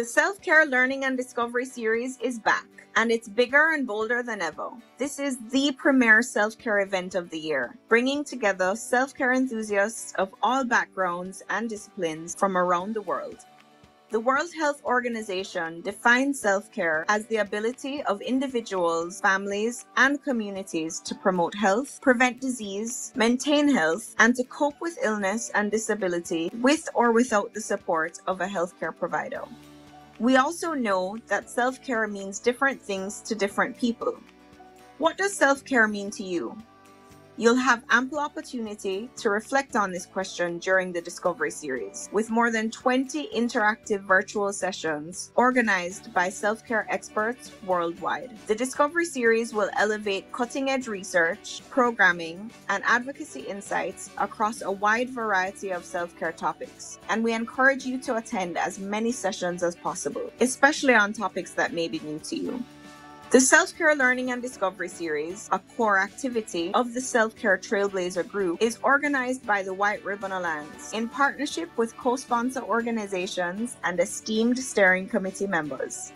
The Self Care Learning and Discovery Series is back, and it's bigger and bolder than ever. This is the premier self care event of the year, bringing together self care enthusiasts of all backgrounds and disciplines from around the world. The World Health Organization defines self care as the ability of individuals, families, and communities to promote health, prevent disease, maintain health, and to cope with illness and disability with or without the support of a healthcare provider. We also know that self care means different things to different people. What does self care mean to you? You'll have ample opportunity to reflect on this question during the Discovery Series, with more than 20 interactive virtual sessions organized by self care experts worldwide. The Discovery Series will elevate cutting edge research, programming, and advocacy insights across a wide variety of self care topics, and we encourage you to attend as many sessions as possible, especially on topics that may be new to you. The Self Care Learning and Discovery Series, a core activity of the Self Care Trailblazer Group, is organized by the White Ribbon Alliance in partnership with co sponsor organizations and esteemed steering committee members.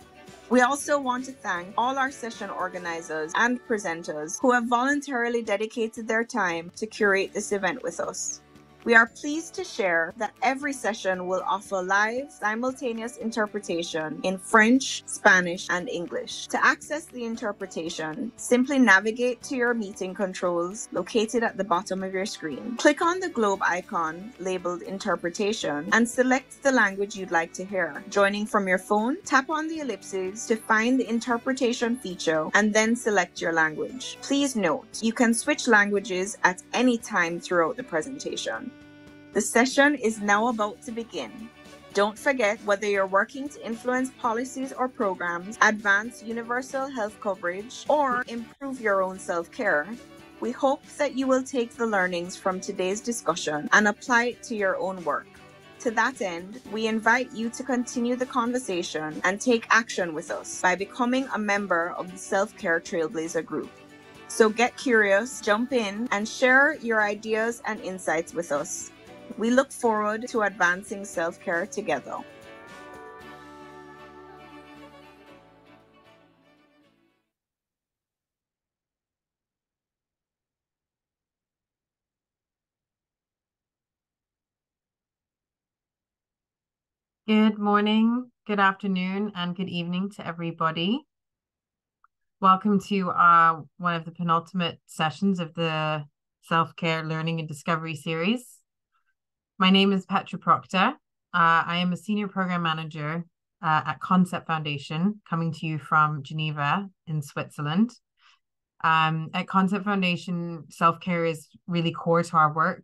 We also want to thank all our session organizers and presenters who have voluntarily dedicated their time to curate this event with us. We are pleased to share that every session will offer live, simultaneous interpretation in French, Spanish, and English. To access the interpretation, simply navigate to your meeting controls located at the bottom of your screen. Click on the globe icon labeled Interpretation and select the language you'd like to hear. Joining from your phone, tap on the ellipses to find the interpretation feature and then select your language. Please note, you can switch languages at any time throughout the presentation. The session is now about to begin. Don't forget whether you're working to influence policies or programs, advance universal health coverage, or improve your own self care. We hope that you will take the learnings from today's discussion and apply it to your own work. To that end, we invite you to continue the conversation and take action with us by becoming a member of the Self Care Trailblazer Group. So get curious, jump in, and share your ideas and insights with us. We look forward to advancing self care together. Good morning, good afternoon, and good evening to everybody. Welcome to uh, one of the penultimate sessions of the Self Care Learning and Discovery series. My name is Petra Proctor. Uh, I am a senior program manager uh, at Concept Foundation, coming to you from Geneva in Switzerland. Um, at Concept Foundation, self care is really core to our work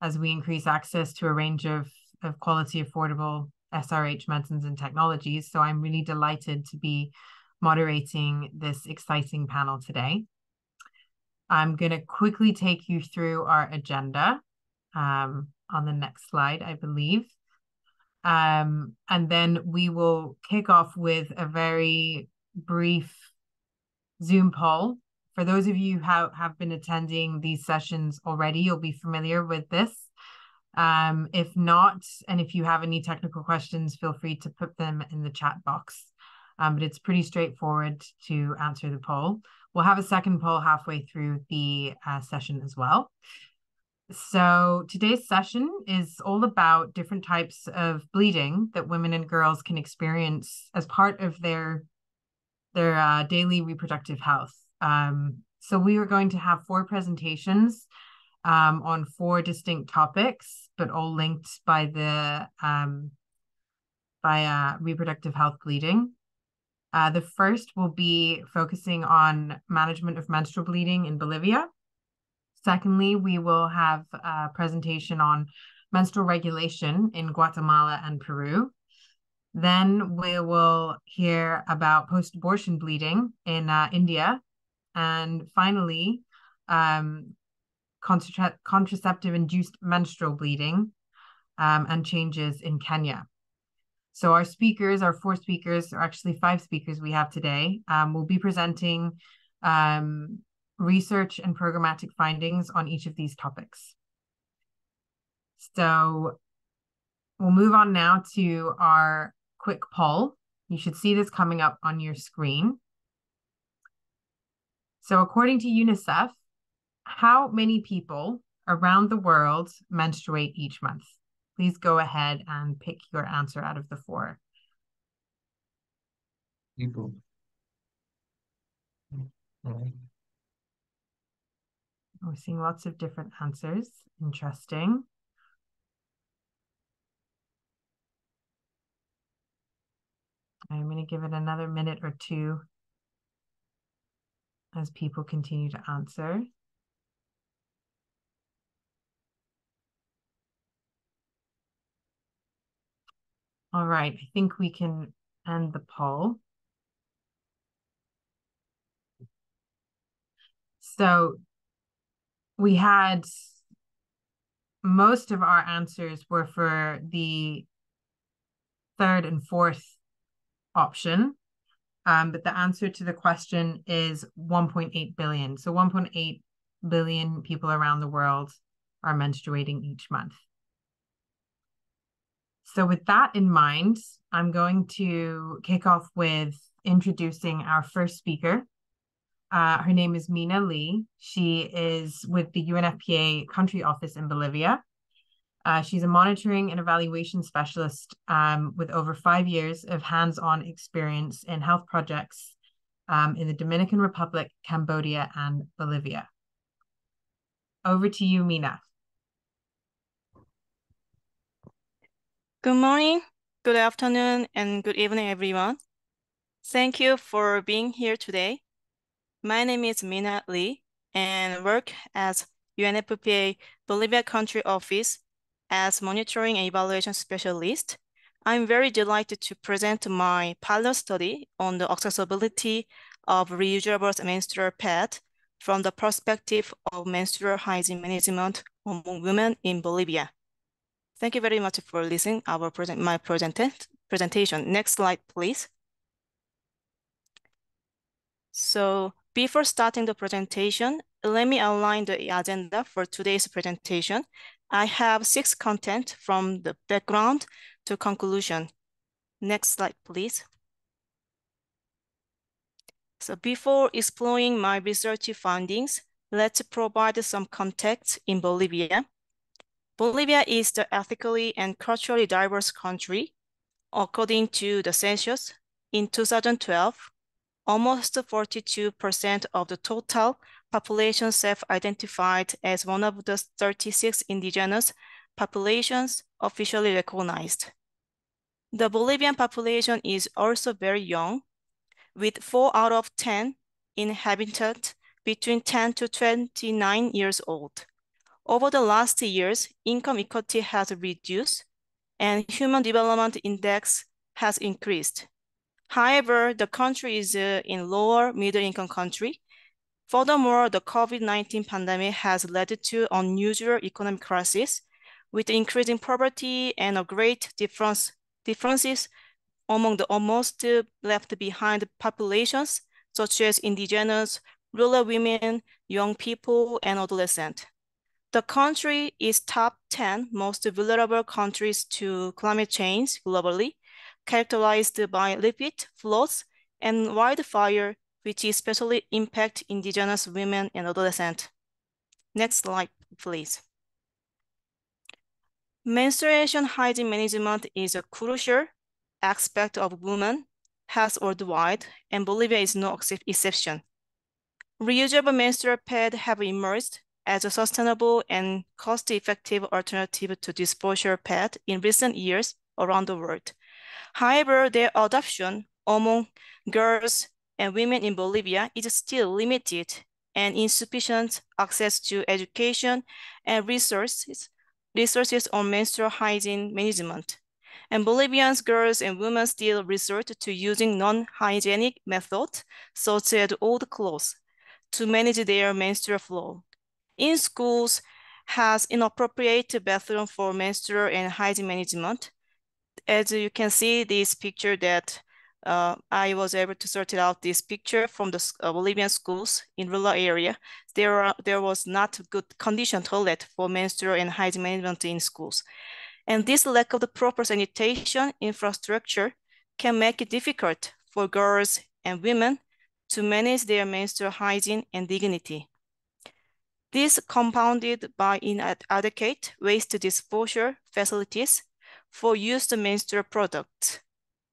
as we increase access to a range of, of quality, affordable SRH medicines and technologies. So I'm really delighted to be moderating this exciting panel today. I'm going to quickly take you through our agenda. Um, on the next slide, I believe. Um, and then we will kick off with a very brief Zoom poll. For those of you who have, have been attending these sessions already, you'll be familiar with this. Um, if not, and if you have any technical questions, feel free to put them in the chat box. Um, but it's pretty straightforward to answer the poll. We'll have a second poll halfway through the uh, session as well. So today's session is all about different types of bleeding that women and girls can experience as part of their their uh, daily reproductive health. Um, so we are going to have four presentations um, on four distinct topics, but all linked by the um, by uh, reproductive health bleeding. Uh, the first will be focusing on management of menstrual bleeding in Bolivia. Secondly, we will have a presentation on menstrual regulation in Guatemala and Peru. Then we will hear about post-abortion bleeding in uh, India. And finally, um, contra- contraceptive-induced menstrual bleeding um, and changes in Kenya. So our speakers, our four speakers, are actually five speakers we have today, um, will be presenting um, research and programmatic findings on each of these topics. So we'll move on now to our quick poll. You should see this coming up on your screen. So according to UNICEF, how many people around the world menstruate each month? Please go ahead and pick your answer out of the four. People. Mm. We're seeing lots of different answers. Interesting. I'm going to give it another minute or two as people continue to answer. All right, I think we can end the poll. So we had most of our answers were for the third and fourth option. Um, but the answer to the question is 1.8 billion. So 1.8 billion people around the world are menstruating each month. So with that in mind, I'm going to kick off with introducing our first speaker. Uh, her name is Mina Lee. She is with the UNFPA country office in Bolivia. Uh, she's a monitoring and evaluation specialist um, with over five years of hands on experience in health projects um, in the Dominican Republic, Cambodia, and Bolivia. Over to you, Mina. Good morning, good afternoon, and good evening, everyone. Thank you for being here today. My name is Mina Lee and work as UNFPA Bolivia Country Office as monitoring and evaluation specialist, I'm very delighted to present my pilot study on the accessibility of reusable menstrual pad from the perspective of menstrual hygiene management among women in Bolivia. Thank you very much for listening our present my present presentation. Next slide, please. So before starting the presentation, let me outline the agenda for today's presentation I have six content from the background to conclusion. Next slide, please. So before exploring my research findings, let's provide some context in Bolivia. Bolivia is the ethically and culturally diverse country. According to the census, in 2012, almost 42% of the total population self-identified as one of the 36 indigenous populations officially recognized. The Bolivian population is also very young, with 4 out of 10 inhabitants between 10 to 29 years old. Over the last years, income equality has reduced and human development index has increased. However, the country is uh, in lower middle income country Furthermore, the COVID-19 pandemic has led to unusual economic crisis with increasing poverty and a great difference, differences among the almost left behind populations, such as indigenous, rural women, young people, and adolescents. The country is top 10 most vulnerable countries to climate change globally, characterized by repeat floods and wildfire which especially impact indigenous women and adolescents. Next slide, please. Menstruation hygiene management is a crucial aspect of women health worldwide, and Bolivia is no exception. Reusable menstrual pads have emerged as a sustainable and cost-effective alternative to disposable pads in recent years around the world. However, their adoption among girls and women in Bolivia is still limited and insufficient access to education and resources, resources on menstrual hygiene management. And Bolivians girls and women still resort to using non-hygienic methods, such as old clothes, to manage their menstrual flow. In schools, has inappropriate bathroom for menstrual and hygiene management. As you can see this picture that uh, I was able to sort out this picture from the uh, Bolivian schools in rural area. There, are, there was not good condition toilet for menstrual and hygiene management in schools. And this lack of the proper sanitation infrastructure can make it difficult for girls and women to manage their menstrual hygiene and dignity. This compounded by inadequate waste disposal facilities for used menstrual products,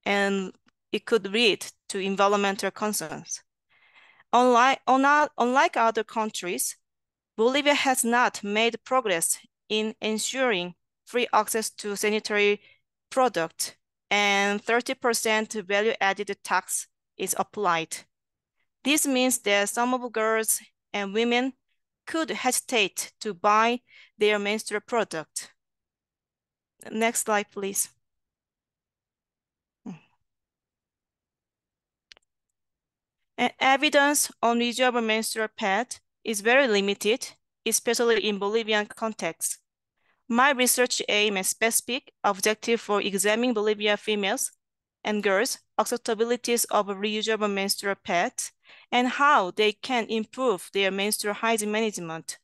and it could lead to environmental concerns. Unlike, unlike other countries, Bolivia has not made progress in ensuring free access to sanitary products, and 30% value-added tax is applied. This means that some of girls and women could hesitate to buy their menstrual product. Next slide, please. Hmm. evidence on reusable menstrual pad is very limited, especially in Bolivian context. My research aim a specific objective for examining Bolivia females and girls' acceptabilities of reusable menstrual pads and how they can improve their menstrual hygiene management.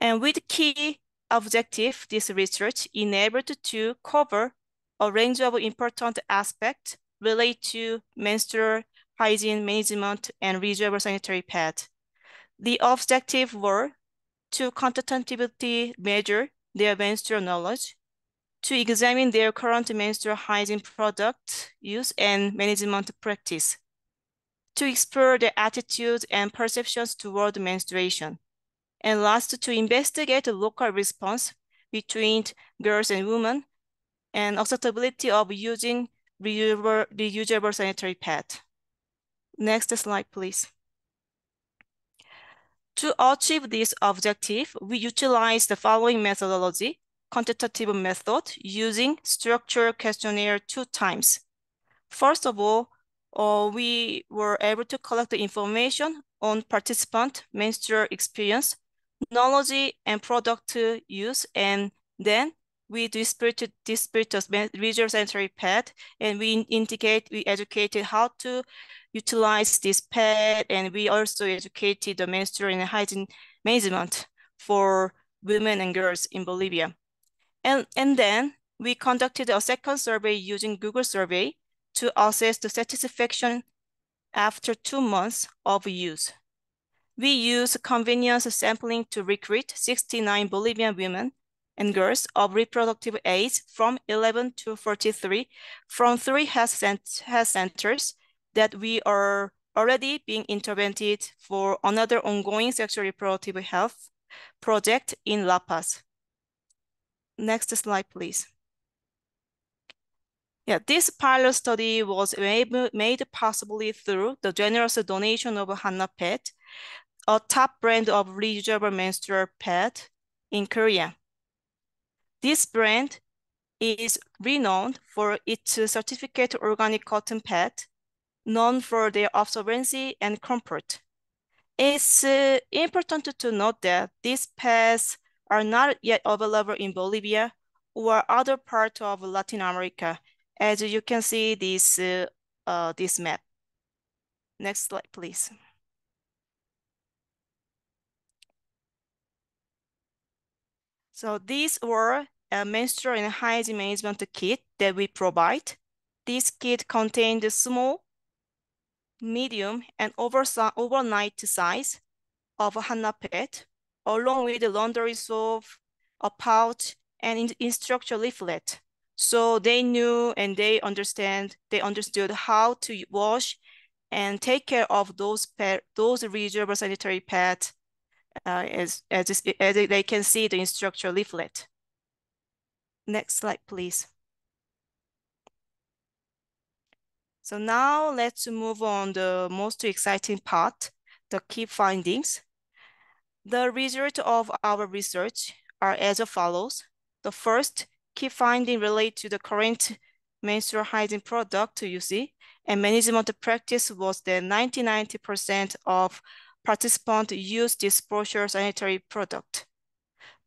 And with key objective, this research enabled to cover a range of important aspects related to menstrual hygiene management and reusable sanitary pads. The objective were to quantitatively measure their menstrual knowledge, to examine their current menstrual hygiene product use and management practice, to explore their attitudes and perceptions toward menstruation, and last, to investigate the local response between girls and women and acceptability of using reusable, reusable sanitary pad. Next slide, please. To achieve this objective, we utilize the following methodology, quantitative method, using structured questionnaire two times. First of all, uh, we were able to collect the information on participant menstrual experience, knowledge and product to use, and then we distributed distributed reusable sanitary pad, and we indicate we educated how to utilize this pad, and we also educated the menstrual hygiene management for women and girls in Bolivia. And, and then we conducted a second survey using Google survey to assess the satisfaction after two months of use. We use convenience sampling to recruit 69 Bolivian women and girls of reproductive age from 11 to 43 from three health, cent health centers that we are already being intervened for another ongoing sexual reproductive health project in La Paz. Next slide, please. Yeah, this pilot study was made possibly through the generous donation of Hannahpad, a top brand of reusable menstrual pad in Korea. This brand is renowned for its certificate organic cotton pad known for their absorbency and comfort. It's uh, important to note that these pads are not yet available in Bolivia or other parts of Latin America, as you can see this, uh, uh, this map. Next slide, please. So these were a menstrual and hygiene management kit that we provide. This kit contained a small medium, and overnight size of a Hannahpad, along with the laundry soap, a pouch, and instruction leaflet. So they knew and they understand, they understood how to wash and take care of those pet, those reusable sanitary pads uh, as, as, as they can see the instruction leaflet. Next slide, please. So now let's move on the most exciting part, the key findings. The result of our research are as follows. The first key finding relate to the current menstrual hygiene product you see, and management practice was that 99% of participants use disposable sanitary product.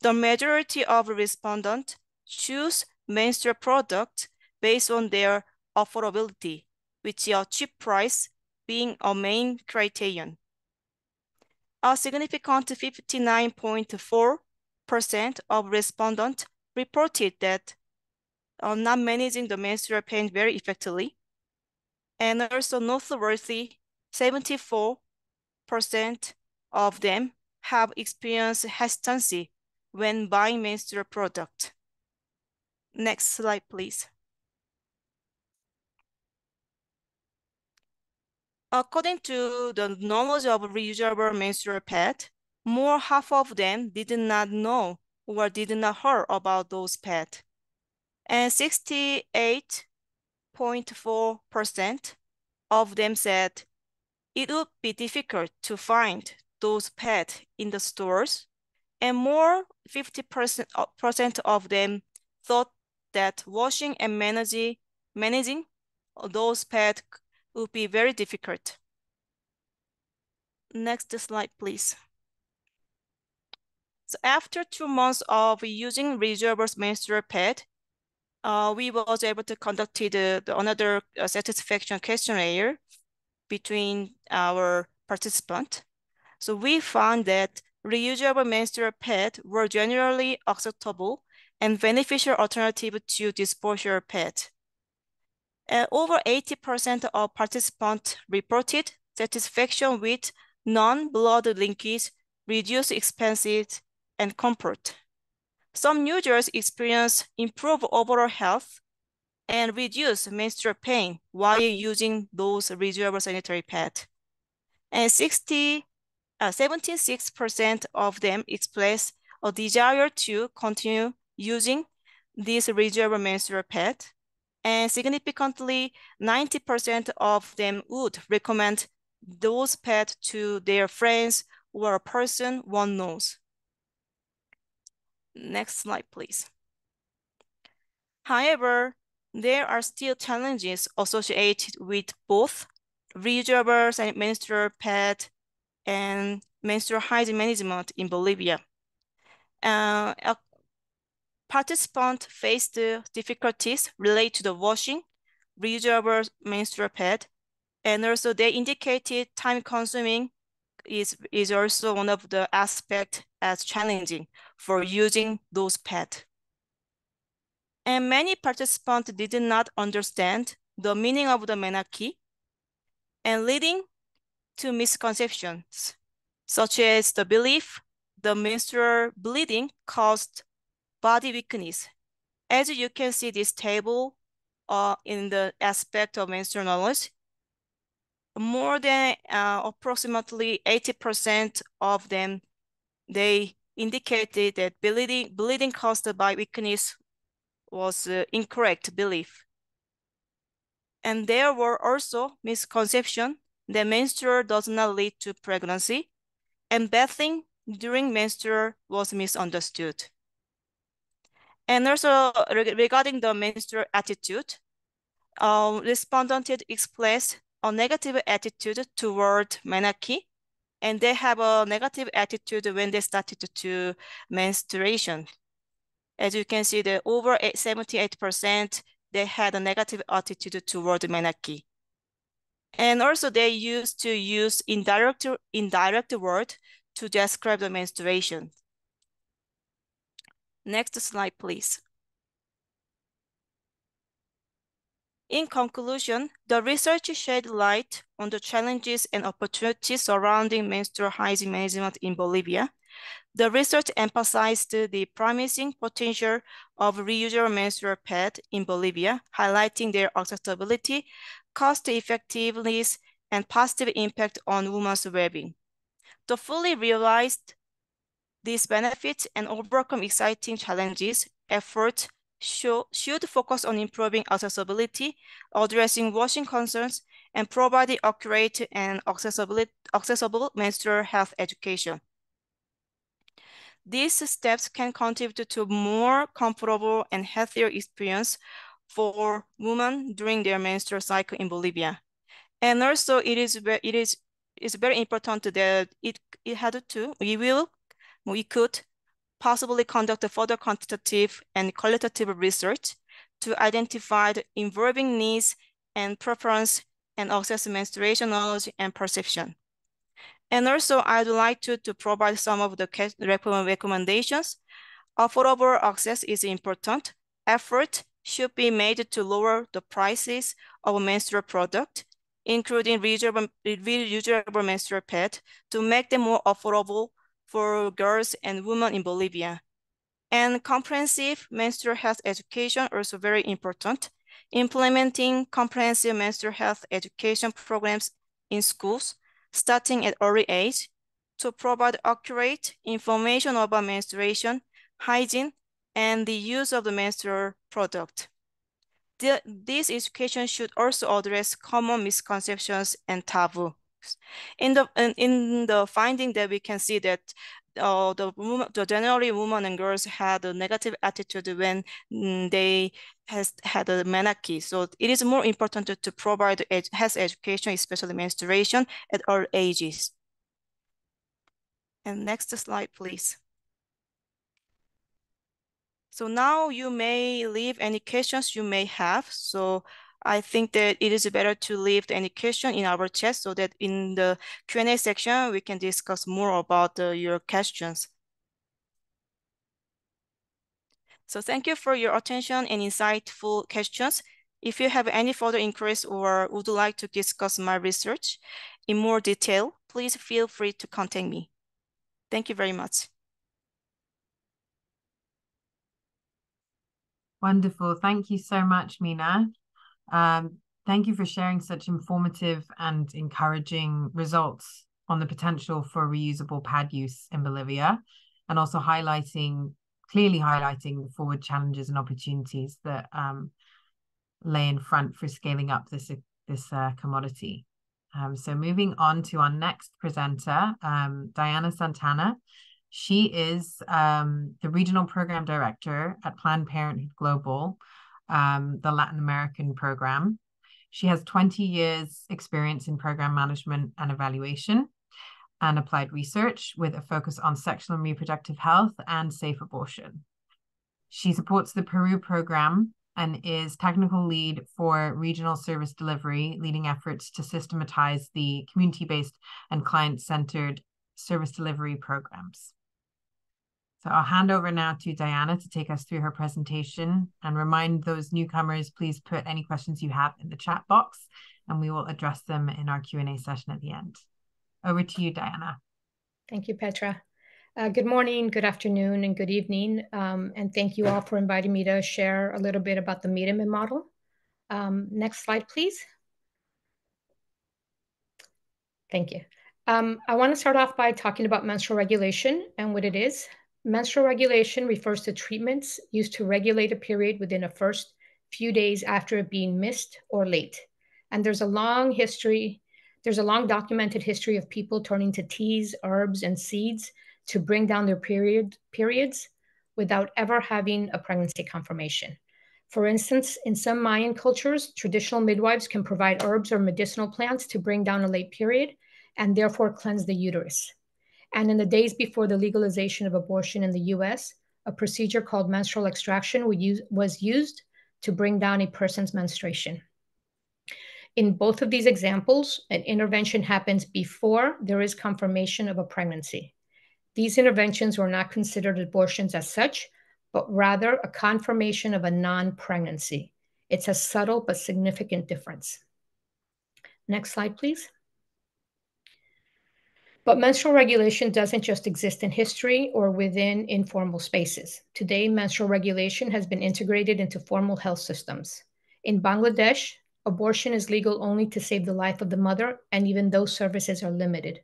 The majority of respondents choose menstrual product based on their affordability with your cheap price being a main criterion. A significant 59.4% of respondents reported that uh, not managing the menstrual pain very effectively. And also noteworthy, 74% of them have experienced hesitancy when buying menstrual product. Next slide, please. According to the knowledge of reusable menstrual pad, more half of them did not know or did not hear about those pads. And 68.4% of them said it would be difficult to find those pads in the stores. And more 50% of them thought that washing and managing, managing those pads would be very difficult. Next slide, please. So after two months of using reusable menstrual pad, uh, we was able to conduct the, the another uh, satisfaction questionnaire between our participant. So we found that reusable menstrual pads were generally acceptable and beneficial alternative to disposable pads. Uh, over 80% of participants reported satisfaction with non-blood linkage, reduced expenses, and comfort. Some users experienced improved overall health and reduce menstrual pain while using those reusable sanitary pads. And 60, uh, 76% of them express a desire to continue using this reusable menstrual pad and significantly 90% of them would recommend those pads to their friends or a person one knows. Next slide, please. However, there are still challenges associated with both reusable and menstrual pad and menstrual hygiene management in Bolivia. Uh, Participants faced difficulties related to the washing, reusable menstrual pad, and also they indicated time consuming is, is also one of the aspects as challenging for using those pads. And many participants did not understand the meaning of the menarche and leading to misconceptions, such as the belief the menstrual bleeding caused body weakness. As you can see this table uh, in the aspect of menstrual knowledge, more than uh, approximately 80% of them, they indicated that bleeding, bleeding caused by weakness was uh, incorrect belief. And there were also misconception that menstrual does not lead to pregnancy, and bathing during menstrual was misunderstood. And also regarding the menstrual attitude, uh, respondents expressed a negative attitude toward menarche, and they have a negative attitude when they started to menstruation. As you can see, the over 78%, they had a negative attitude toward menarche. And also they used to use indirect, indirect word to describe the menstruation. Next slide, please. In conclusion, the research shed light on the challenges and opportunities surrounding menstrual hygiene management in Bolivia. The research emphasized the promising potential of reusable menstrual pad in Bolivia, highlighting their accessibility, cost effectiveness, and positive impact on women's well-being. To fully realize these benefits and overcome exciting challenges, efforts should, focus on improving accessibility, addressing washing concerns, and providing accurate and accessible menstrual health education. These steps can contribute to more comfortable and healthier experience for women during their menstrual cycle in Bolivia. And also it is, it is, it's very important that it, it had to, we will we could possibly conduct a further quantitative and qualitative research to identify the evolving needs and preference and access menstruation knowledge and perception. And also, I'd like to, to provide some of the recommendations. Affordable access is important. Effort should be made to lower the prices of menstrual product, including reusable, reusable menstrual pad, to make them more affordable for girls and women in Bolivia. And comprehensive menstrual health education also very important. Implementing comprehensive menstrual health education programs in schools, starting at early age, to provide accurate information about menstruation, hygiene, and the use of the menstrual product. The, this education should also address common misconceptions and taboos. In the in, in the finding that we can see that uh, the woman, the generally women and girls had a negative attitude when mm, they has had a menarche. So it is more important to, to provide ed health education, especially menstruation, at all ages. And next slide, please. So now you may leave any questions you may have. So I think that it is better to leave any question in our chat so that in the Q&A section, we can discuss more about uh, your questions. So thank you for your attention and insightful questions. If you have any further inquiries or would like to discuss my research in more detail, please feel free to contact me. Thank you very much. Wonderful. Thank you so much, Mina. Um, thank you for sharing such informative and encouraging results on the potential for reusable pad use in Bolivia and also highlighting, clearly highlighting the forward challenges and opportunities that um, lay in front for scaling up this, this uh, commodity. Um, so moving on to our next presenter, um, Diana Santana. She is um, the regional program director at Planned Parenthood Global, um, the Latin American program. She has 20 years experience in program management and evaluation and applied research with a focus on sexual and reproductive health and safe abortion. She supports the Peru program and is technical lead for regional service delivery, leading efforts to systematize the community based and client centered service delivery programs. So I'll hand over now to Diana to take us through her presentation and remind those newcomers, please put any questions you have in the chat box and we will address them in our Q&A session at the end. Over to you, Diana. Thank you, Petra. Uh, good morning, good afternoon, and good evening. Um, and thank you all for inviting me to share a little bit about the Míreme model. Um, next slide, please. Thank you. Um, I want to start off by talking about menstrual regulation and what it is. Menstrual regulation refers to treatments used to regulate a period within the first few days after it being missed or late. And there's a long history, there's a long documented history of people turning to teas, herbs, and seeds to bring down their period periods without ever having a pregnancy confirmation. For instance, in some Mayan cultures, traditional midwives can provide herbs or medicinal plants to bring down a late period and therefore cleanse the uterus. And in the days before the legalization of abortion in the US, a procedure called menstrual extraction was used to bring down a person's menstruation. In both of these examples, an intervention happens before there is confirmation of a pregnancy. These interventions were not considered abortions as such, but rather a confirmation of a non pregnancy. It's a subtle but significant difference. Next slide, please. But menstrual regulation doesn't just exist in history or within informal spaces. Today, menstrual regulation has been integrated into formal health systems. In Bangladesh, abortion is legal only to save the life of the mother, and even those services are limited.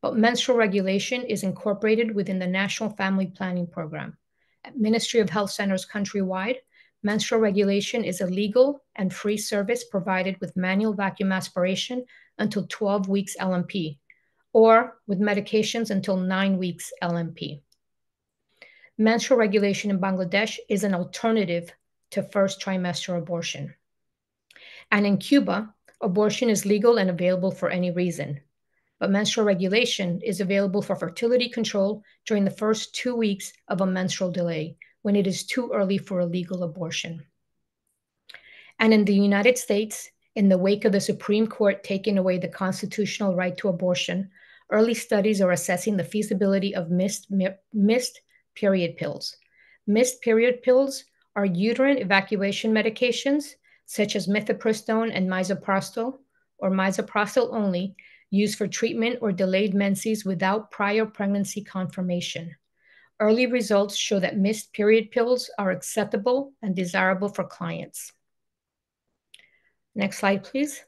But menstrual regulation is incorporated within the National Family Planning Program. At Ministry of Health centers countrywide, menstrual regulation is a legal and free service provided with manual vacuum aspiration until 12 weeks LMP, or with medications until nine weeks LMP. Menstrual regulation in Bangladesh is an alternative to first trimester abortion. And in Cuba, abortion is legal and available for any reason. But menstrual regulation is available for fertility control during the first two weeks of a menstrual delay when it is too early for a legal abortion. And in the United States, in the wake of the Supreme Court taking away the constitutional right to abortion, early studies are assessing the feasibility of missed, missed period pills. Missed period pills are uterine evacuation medications such as mifepristone and misoprostol, or misoprostol only, used for treatment or delayed menses without prior pregnancy confirmation. Early results show that missed period pills are acceptable and desirable for clients. Next slide, please.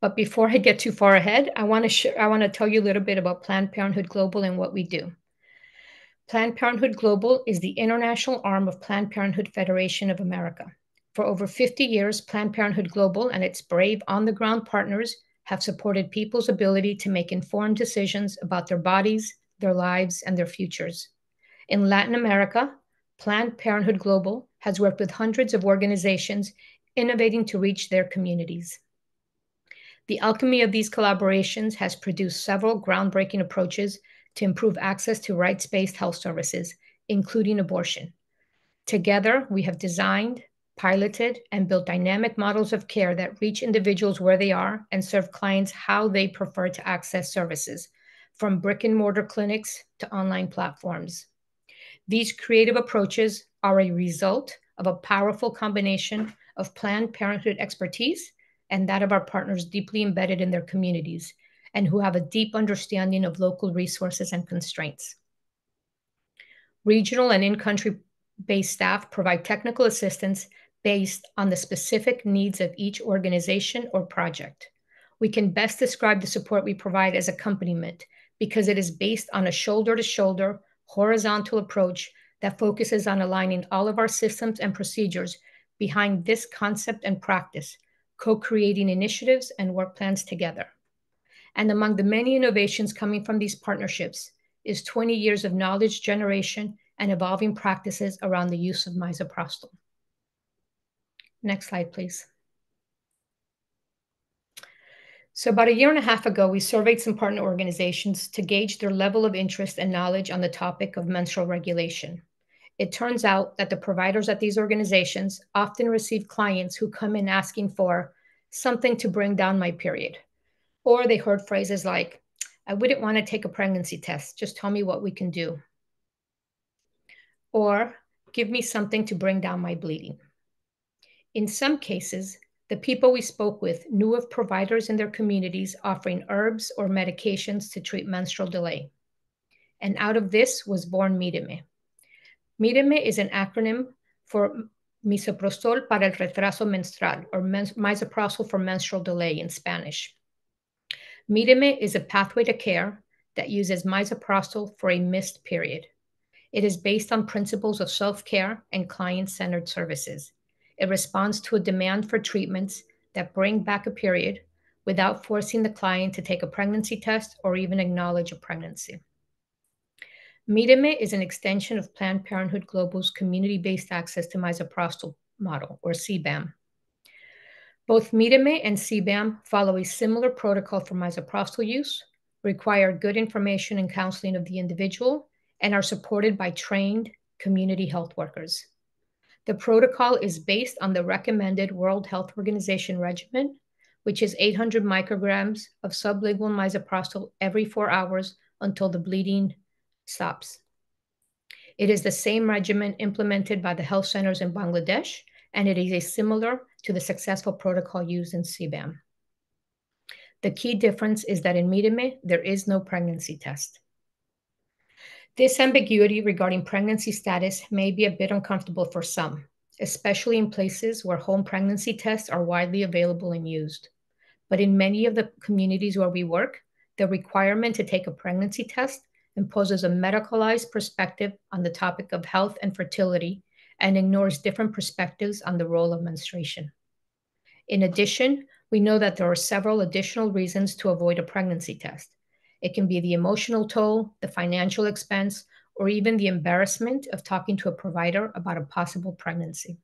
But before I get too far ahead, I want to I want to tell you a little bit about Planned Parenthood Global and what we do. Planned Parenthood Global is the international arm of Planned Parenthood Federation of America. For over 50 years, Planned Parenthood Global and its brave on the ground partners have supported people's ability to make informed decisions about their bodies, their lives, and their futures. In Latin America, Planned Parenthood Global has worked with hundreds of organizations innovating to reach their communities. The alchemy of these collaborations has produced several groundbreaking approaches to improve access to rights based health services, including abortion. Together, we have designed, piloted, and built dynamic models of care that reach individuals where they are and serve clients how they prefer to access services, from brick and mortar clinics to online platforms. These creative approaches are a result of a powerful combination of Planned Parenthood expertise and that of our partners deeply embedded in their communities and who have a deep understanding of local resources and constraints. Regional and in country based staff provide technical assistance based on the specific needs of each organization or project. We can best describe the support we provide as accompaniment because it is based on a shoulder to shoulder, horizontal approach that focuses on aligning all of our systems and procedures behind this concept and practice, co creating initiatives and work plans together. And among the many innovations coming from these partnerships is 20 years of knowledge generation and evolving practices around the use of misoprostol. Next slide, please. So, about a year and a half ago, we surveyed some partner organizations to gauge their level of interest and knowledge on the topic of menstrual regulation. It turns out that the providers at these organizations often receive clients who come in asking for something to bring down my period. Or they heard phrases like, I wouldn't want to take a pregnancy test, just tell me what we can do. Or give me something to bring down my bleeding. In some cases, the people we spoke with knew of providers in their communities offering herbs or medications to treat menstrual delay. And out of this was born Míreme. Míreme is an acronym for misoprostol para el retraso menstrual, or misoprostol for menstrual delay in Spanish. Míreme is a pathway to care that uses misoprostol for a missed period. It is based on principles of self care and client centered services. It responds to a demand for treatments that bring back a period without forcing the client to take a pregnancy test or even acknowledge a pregnancy. Míreme is an extension of Planned Parenthood Global's community based access to misoprostol model, or CBAM. Both Míreme and CBAM follow a similar protocol for misoprostol use, require good information and counseling of the individual, and are supported by trained community health workers. The protocol is based on the recommended World Health Organization regimen, which is 800 micrograms of sublingual misoprostol every four hours until the bleeding stops. It is the same regimen implemented by the health centers in Bangladesh, and it is similar to the successful protocol used in CBAM. The key difference is that in Míreme, there is no pregnancy test. This ambiguity regarding pregnancy status may be a bit uncomfortable for some, especially in places where home pregnancy tests are widely available and used. But in many of the communities where we work, the requirement to take a pregnancy test imposes a medicalized perspective on the topic of health and fertility and ignores different perspectives on the role of menstruation. In addition, we know that there are several additional reasons to avoid a pregnancy test, it can be the emotional toll, the financial expense, or even the embarrassment of talking to a provider about a possible pregnancy.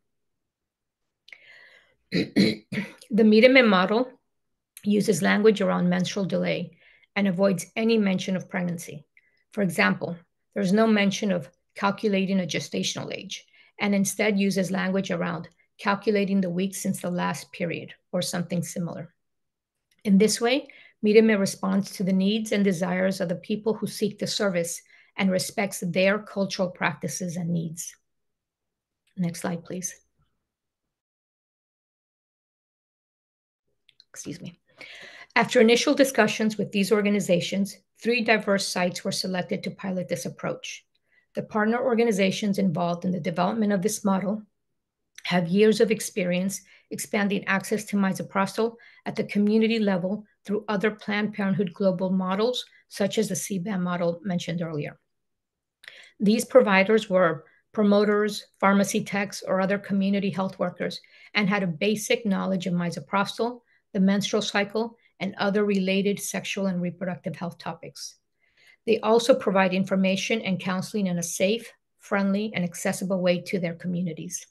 the Míreme model uses language around menstrual delay and avoids any mention of pregnancy. For example, there's no mention of calculating a gestational age and instead uses language around calculating the weeks since the last period or something similar. In this way, Míreme responds to the needs and desires of the people who seek the service and respects their cultural practices and needs. Next slide, please. Excuse me. After initial discussions with these organizations, three diverse sites were selected to pilot this approach. The partner organizations involved in the development of this model have years of experience expanding access to misoprostol at the community level through other Planned Parenthood global models, such as the CBAM model mentioned earlier. These providers were promoters, pharmacy techs, or other community health workers and had a basic knowledge of misoprostol, the menstrual cycle, and other related sexual and reproductive health topics. They also provide information and counseling in a safe, friendly, and accessible way to their communities.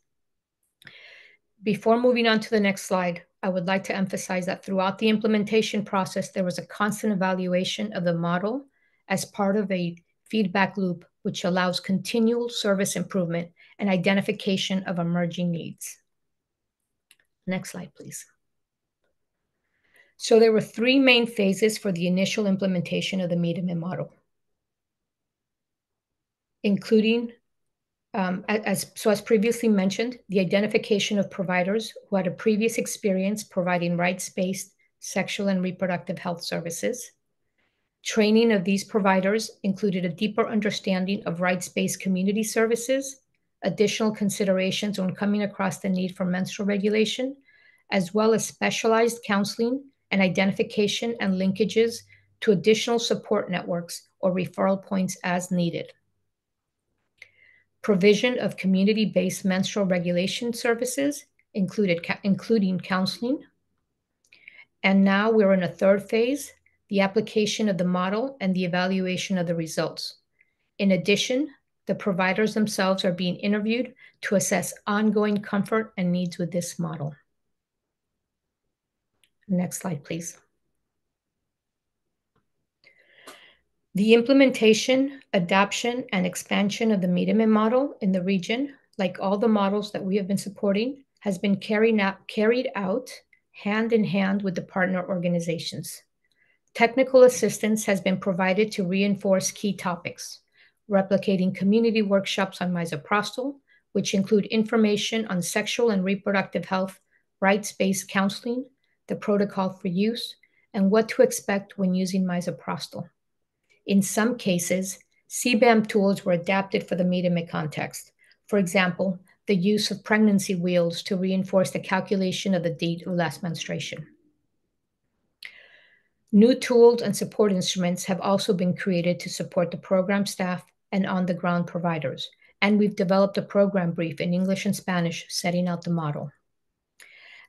Before moving on to the next slide, I would like to emphasize that throughout the implementation process, there was a constant evaluation of the model as part of a feedback loop, which allows continual service improvement and identification of emerging needs. Next slide, please. So there were three main phases for the initial implementation of the Míreme model, including, um, as, so as previously mentioned, the identification of providers who had a previous experience providing rights-based sexual and reproductive health services. Training of these providers included a deeper understanding of rights-based community services, additional considerations when coming across the need for menstrual regulation, as well as specialized counseling and identification and linkages to additional support networks or referral points as needed. Provision of community-based menstrual regulation services included including counseling. And now we're in a third phase, the application of the model and the evaluation of the results. In addition, the providers themselves are being interviewed to assess ongoing comfort and needs with this model. Next slide, please. The implementation, adoption, and expansion of the Míreme model in the region, like all the models that we have been supporting, has been carried out, carried out hand in hand with the partner organizations. Technical assistance has been provided to reinforce key topics, replicating community workshops on misoprostol, which include information on sexual and reproductive health, rights-based counseling, the protocol for use, and what to expect when using misoprostol. In some cases, CBAM tools were adapted for the Míreme context. For example, the use of pregnancy wheels to reinforce the calculation of the date of last menstruation. New tools and support instruments have also been created to support the program staff and on the ground providers, and we've developed a program brief in English and Spanish setting out the model.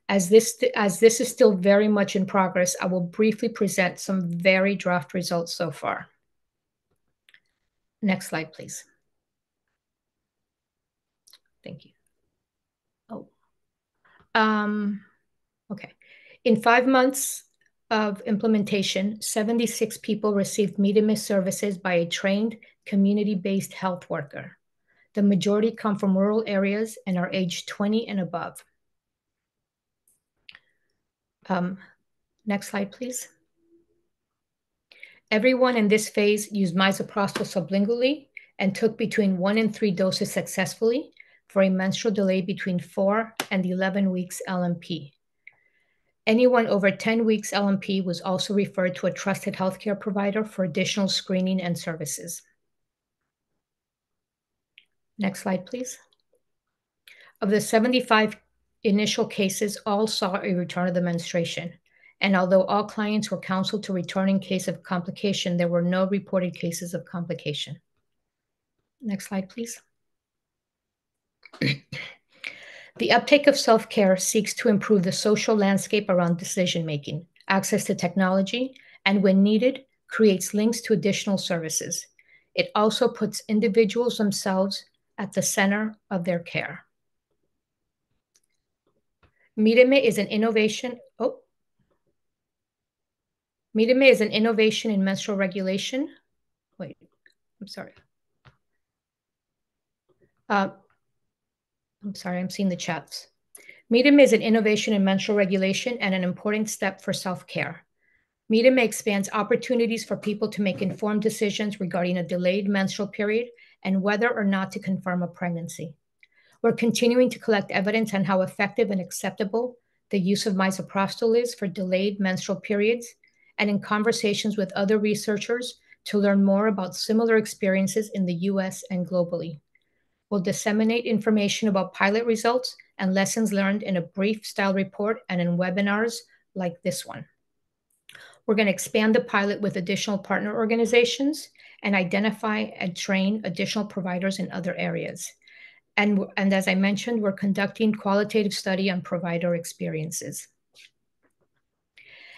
As this, as this is still very much in progress, I will briefly present some very draft results so far. Next slide, please. Thank you. Oh, um, okay. In five months of implementation, 76 people received Míreme services by a trained community-based health worker. The majority come from rural areas and are aged 20 and above. Um, next slide, please. Everyone in this phase used misoprostol sublingually and took between one and three doses successfully for a menstrual delay between four and 11 weeks LMP. Anyone over 10 weeks LMP was also referred to a trusted healthcare provider for additional screening and services. Next slide, please. Of the 75 initial cases all saw a return of the menstruation. And although all clients were counseled to return in case of complication, there were no reported cases of complication. Next slide, please. the uptake of self care seeks to improve the social landscape around decision making, access to technology, and when needed, creates links to additional services. It also puts individuals themselves at the center of their care. Míreme is an innovation. Oh, Míreme is an innovation in menstrual regulation. Wait, I'm sorry. Uh, I'm sorry, I'm seeing the chats. Míreme is an innovation in menstrual regulation and an important step for self-care. Míreme expands opportunities for people to make informed decisions regarding a delayed menstrual period and whether or not to confirm a pregnancy. We're continuing to collect evidence on how effective and acceptable the use of misoprostol is for delayed menstrual periods, and in conversations with other researchers to learn more about similar experiences in the US and globally. We'll disseminate information about pilot results and lessons learned in a brief style report and in webinars like this one. We're going to expand the pilot with additional partner organizations and identify and train additional providers in other areas. And, and as I mentioned, we're conducting qualitative study on provider experiences.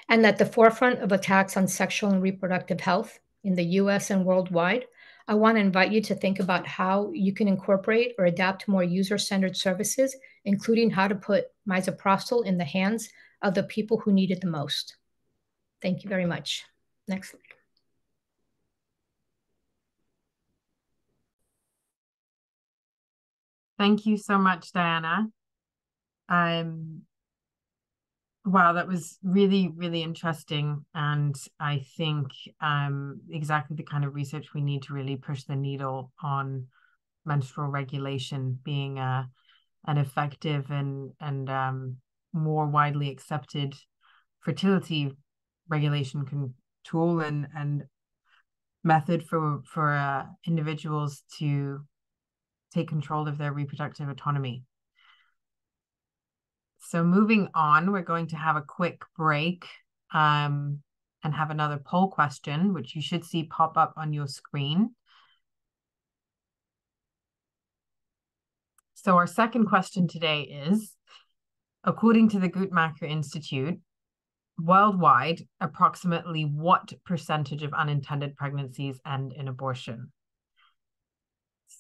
And at the forefront of attacks on sexual and reproductive health in the US and worldwide, I want to invite you to think about how you can incorporate or adapt more user centered services, including how to put misoprostol in the hands of the people who need it the most. Thank you very much. Next slide. Thank you so much, Diana. Um, wow, that was really, really interesting. And I think um, exactly the kind of research we need to really push the needle on menstrual regulation being a, an effective and, and um, more widely accepted fertility regulation tool and, and method for, for uh, individuals to take control of their reproductive autonomy. So moving on, we're going to have a quick break um, and have another poll question, which you should see pop up on your screen. So our second question today is, according to the Guttmacher Institute, worldwide, approximately what percentage of unintended pregnancies end in abortion?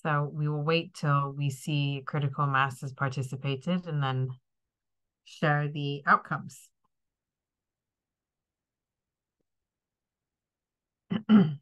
So we will wait till we see critical mass has participated and then share the outcomes.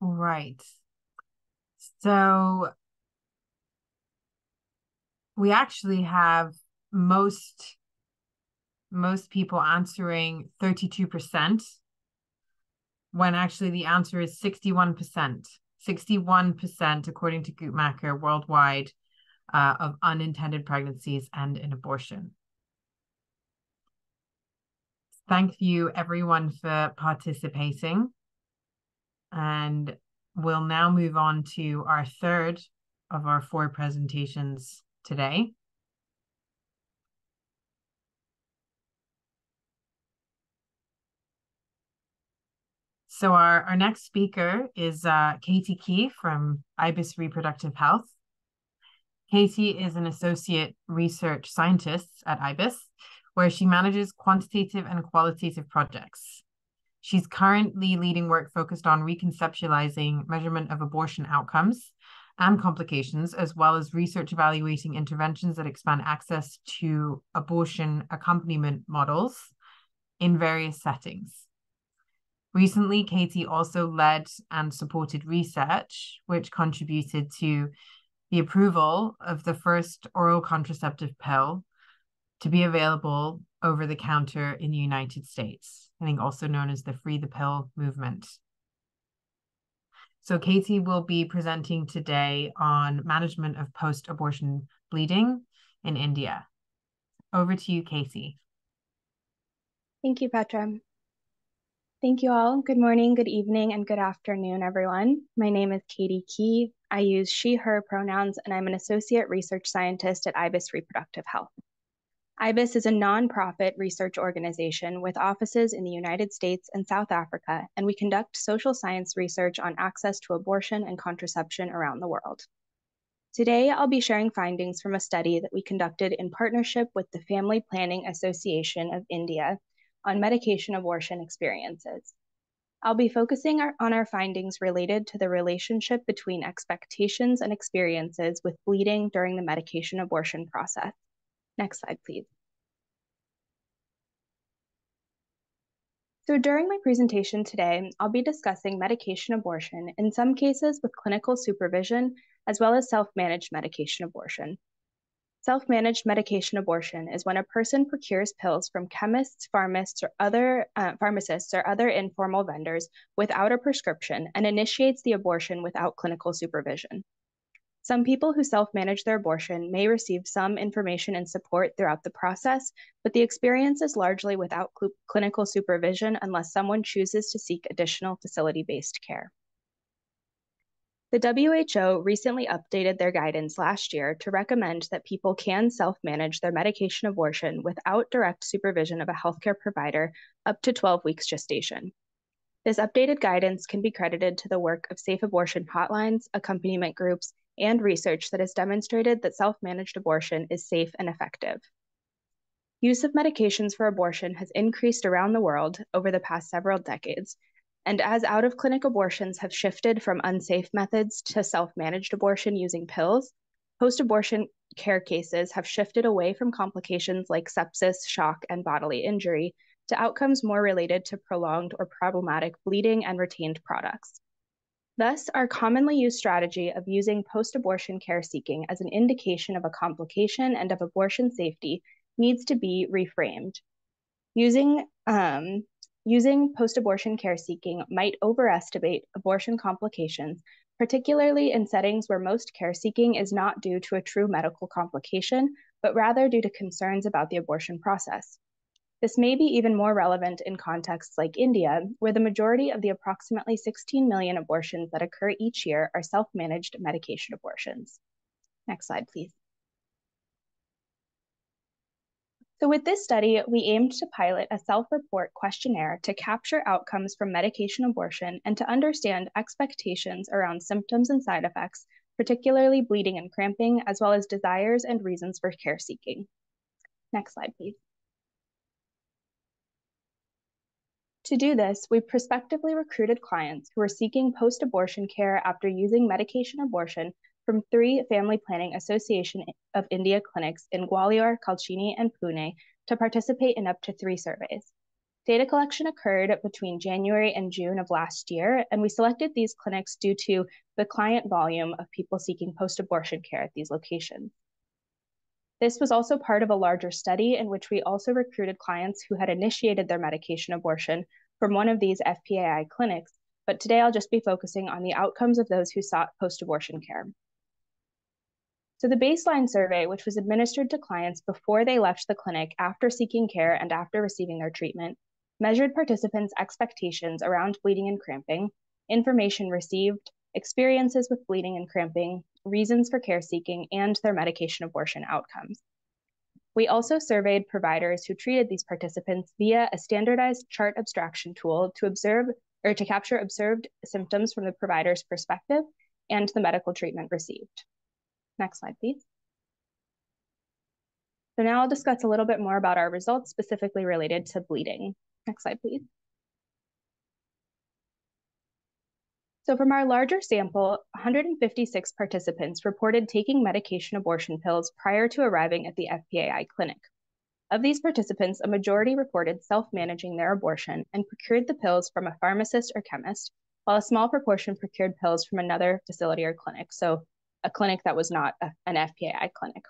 Right. So we actually have most most people answering 32% when actually the answer is 61%. 61% according to Guttmacher worldwide uh, of unintended pregnancies and an abortion. Thank you everyone for participating. And we'll now move on to our third of our four presentations today. So our, our next speaker is uh, Katie Key from IBIS Reproductive Health. Katie is an associate research scientist at IBIS, where she manages quantitative and qualitative projects. She's currently leading work focused on reconceptualizing measurement of abortion outcomes and complications, as well as research evaluating interventions that expand access to abortion accompaniment models in various settings. Recently, Katie also led and supported research, which contributed to the approval of the first oral contraceptive pill to be available over the counter in the United States. I think also known as the Free the Pill movement. So Katie will be presenting today on management of post-abortion bleeding in India. Over to you, Katie. Thank you, Petra. Thank you all. Good morning, good evening, and good afternoon, everyone. My name is Katie Key. I use she, her pronouns, and I'm an associate research scientist at IBIS Reproductive Health. IBIS is a nonprofit research organization with offices in the United States and South Africa, and we conduct social science research on access to abortion and contraception around the world. Today, I'll be sharing findings from a study that we conducted in partnership with the Family Planning Association of India on medication abortion experiences. I'll be focusing our, on our findings related to the relationship between expectations and experiences with bleeding during the medication abortion process. Next slide, please. So during my presentation today, I'll be discussing medication abortion, in some cases with clinical supervision, as well as self-managed medication abortion. Self-managed medication abortion is when a person procures pills from chemists, pharmacists, or other uh, pharmacists or other informal vendors without a prescription and initiates the abortion without clinical supervision. Some people who self manage their abortion may receive some information and support throughout the process, but the experience is largely without cl clinical supervision unless someone chooses to seek additional facility based care. The WHO recently updated their guidance last year to recommend that people can self manage their medication abortion without direct supervision of a healthcare provider up to 12 weeks gestation. This updated guidance can be credited to the work of safe abortion hotlines, accompaniment groups, and research that has demonstrated that self managed abortion is safe and effective. Use of medications for abortion has increased around the world over the past several decades. And as out of clinic abortions have shifted from unsafe methods to self managed abortion using pills, post abortion care cases have shifted away from complications like sepsis, shock, and bodily injury to outcomes more related to prolonged or problematic bleeding and retained products. Thus, our commonly used strategy of using post abortion care seeking as an indication of a complication and of abortion safety needs to be reframed. Using, um, using post abortion care seeking might overestimate abortion complications, particularly in settings where most care seeking is not due to a true medical complication, but rather due to concerns about the abortion process. This may be even more relevant in contexts like India, where the majority of the approximately 16 million abortions that occur each year are self managed medication abortions. Next slide, please. So, with this study, we aimed to pilot a self report questionnaire to capture outcomes from medication abortion and to understand expectations around symptoms and side effects, particularly bleeding and cramping, as well as desires and reasons for care seeking. Next slide, please. To do this, we prospectively recruited clients who were seeking post abortion care after using medication abortion from three Family Planning Association of India clinics in Gwalior, Kalchini, and Pune to participate in up to three surveys. Data collection occurred between January and June of last year, and we selected these clinics due to the client volume of people seeking post abortion care at these locations. This was also part of a larger study in which we also recruited clients who had initiated their medication abortion from one of these FPAI clinics, but today I'll just be focusing on the outcomes of those who sought post abortion care. So, the baseline survey, which was administered to clients before they left the clinic after seeking care and after receiving their treatment, measured participants' expectations around bleeding and cramping, information received, experiences with bleeding and cramping, reasons for care seeking, and their medication abortion outcomes. We also surveyed providers who treated these participants via a standardized chart abstraction tool to observe or to capture observed symptoms from the provider's perspective and the medical treatment received. Next slide, please. So now I'll discuss a little bit more about our results specifically related to bleeding. Next slide, please. So from our larger sample, 156 participants reported taking medication abortion pills prior to arriving at the FPAI clinic. Of these participants, a majority reported self-managing their abortion and procured the pills from a pharmacist or chemist, while a small proportion procured pills from another facility or clinic, so a clinic that was not a, an FPAI clinic.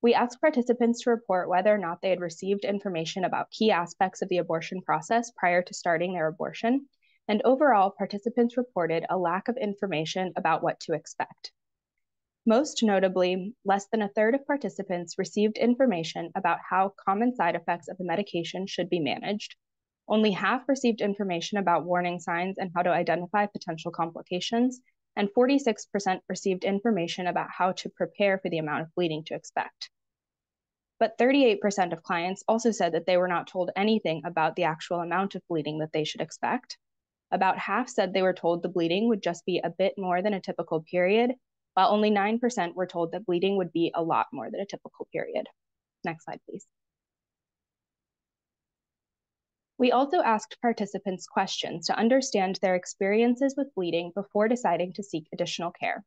We asked participants to report whether or not they had received information about key aspects of the abortion process prior to starting their abortion, and overall, participants reported a lack of information about what to expect. Most notably, less than a third of participants received information about how common side effects of the medication should be managed. Only half received information about warning signs and how to identify potential complications, and 46% received information about how to prepare for the amount of bleeding to expect. But 38% of clients also said that they were not told anything about the actual amount of bleeding that they should expect, about half said they were told the bleeding would just be a bit more than a typical period, while only 9% were told that bleeding would be a lot more than a typical period. Next slide, please. We also asked participants questions to understand their experiences with bleeding before deciding to seek additional care.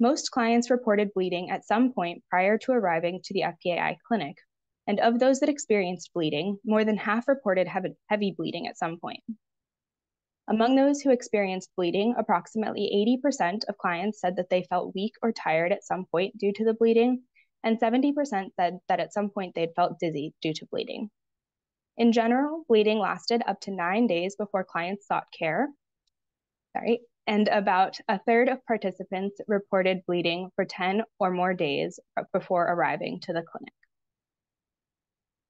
Most clients reported bleeding at some point prior to arriving to the FPAI clinic, and of those that experienced bleeding, more than half reported heavy bleeding at some point. Among those who experienced bleeding, approximately 80% of clients said that they felt weak or tired at some point due to the bleeding, and 70% said that at some point they'd felt dizzy due to bleeding. In general, bleeding lasted up to nine days before clients sought care. Sorry, and about a third of participants reported bleeding for 10 or more days before arriving to the clinic.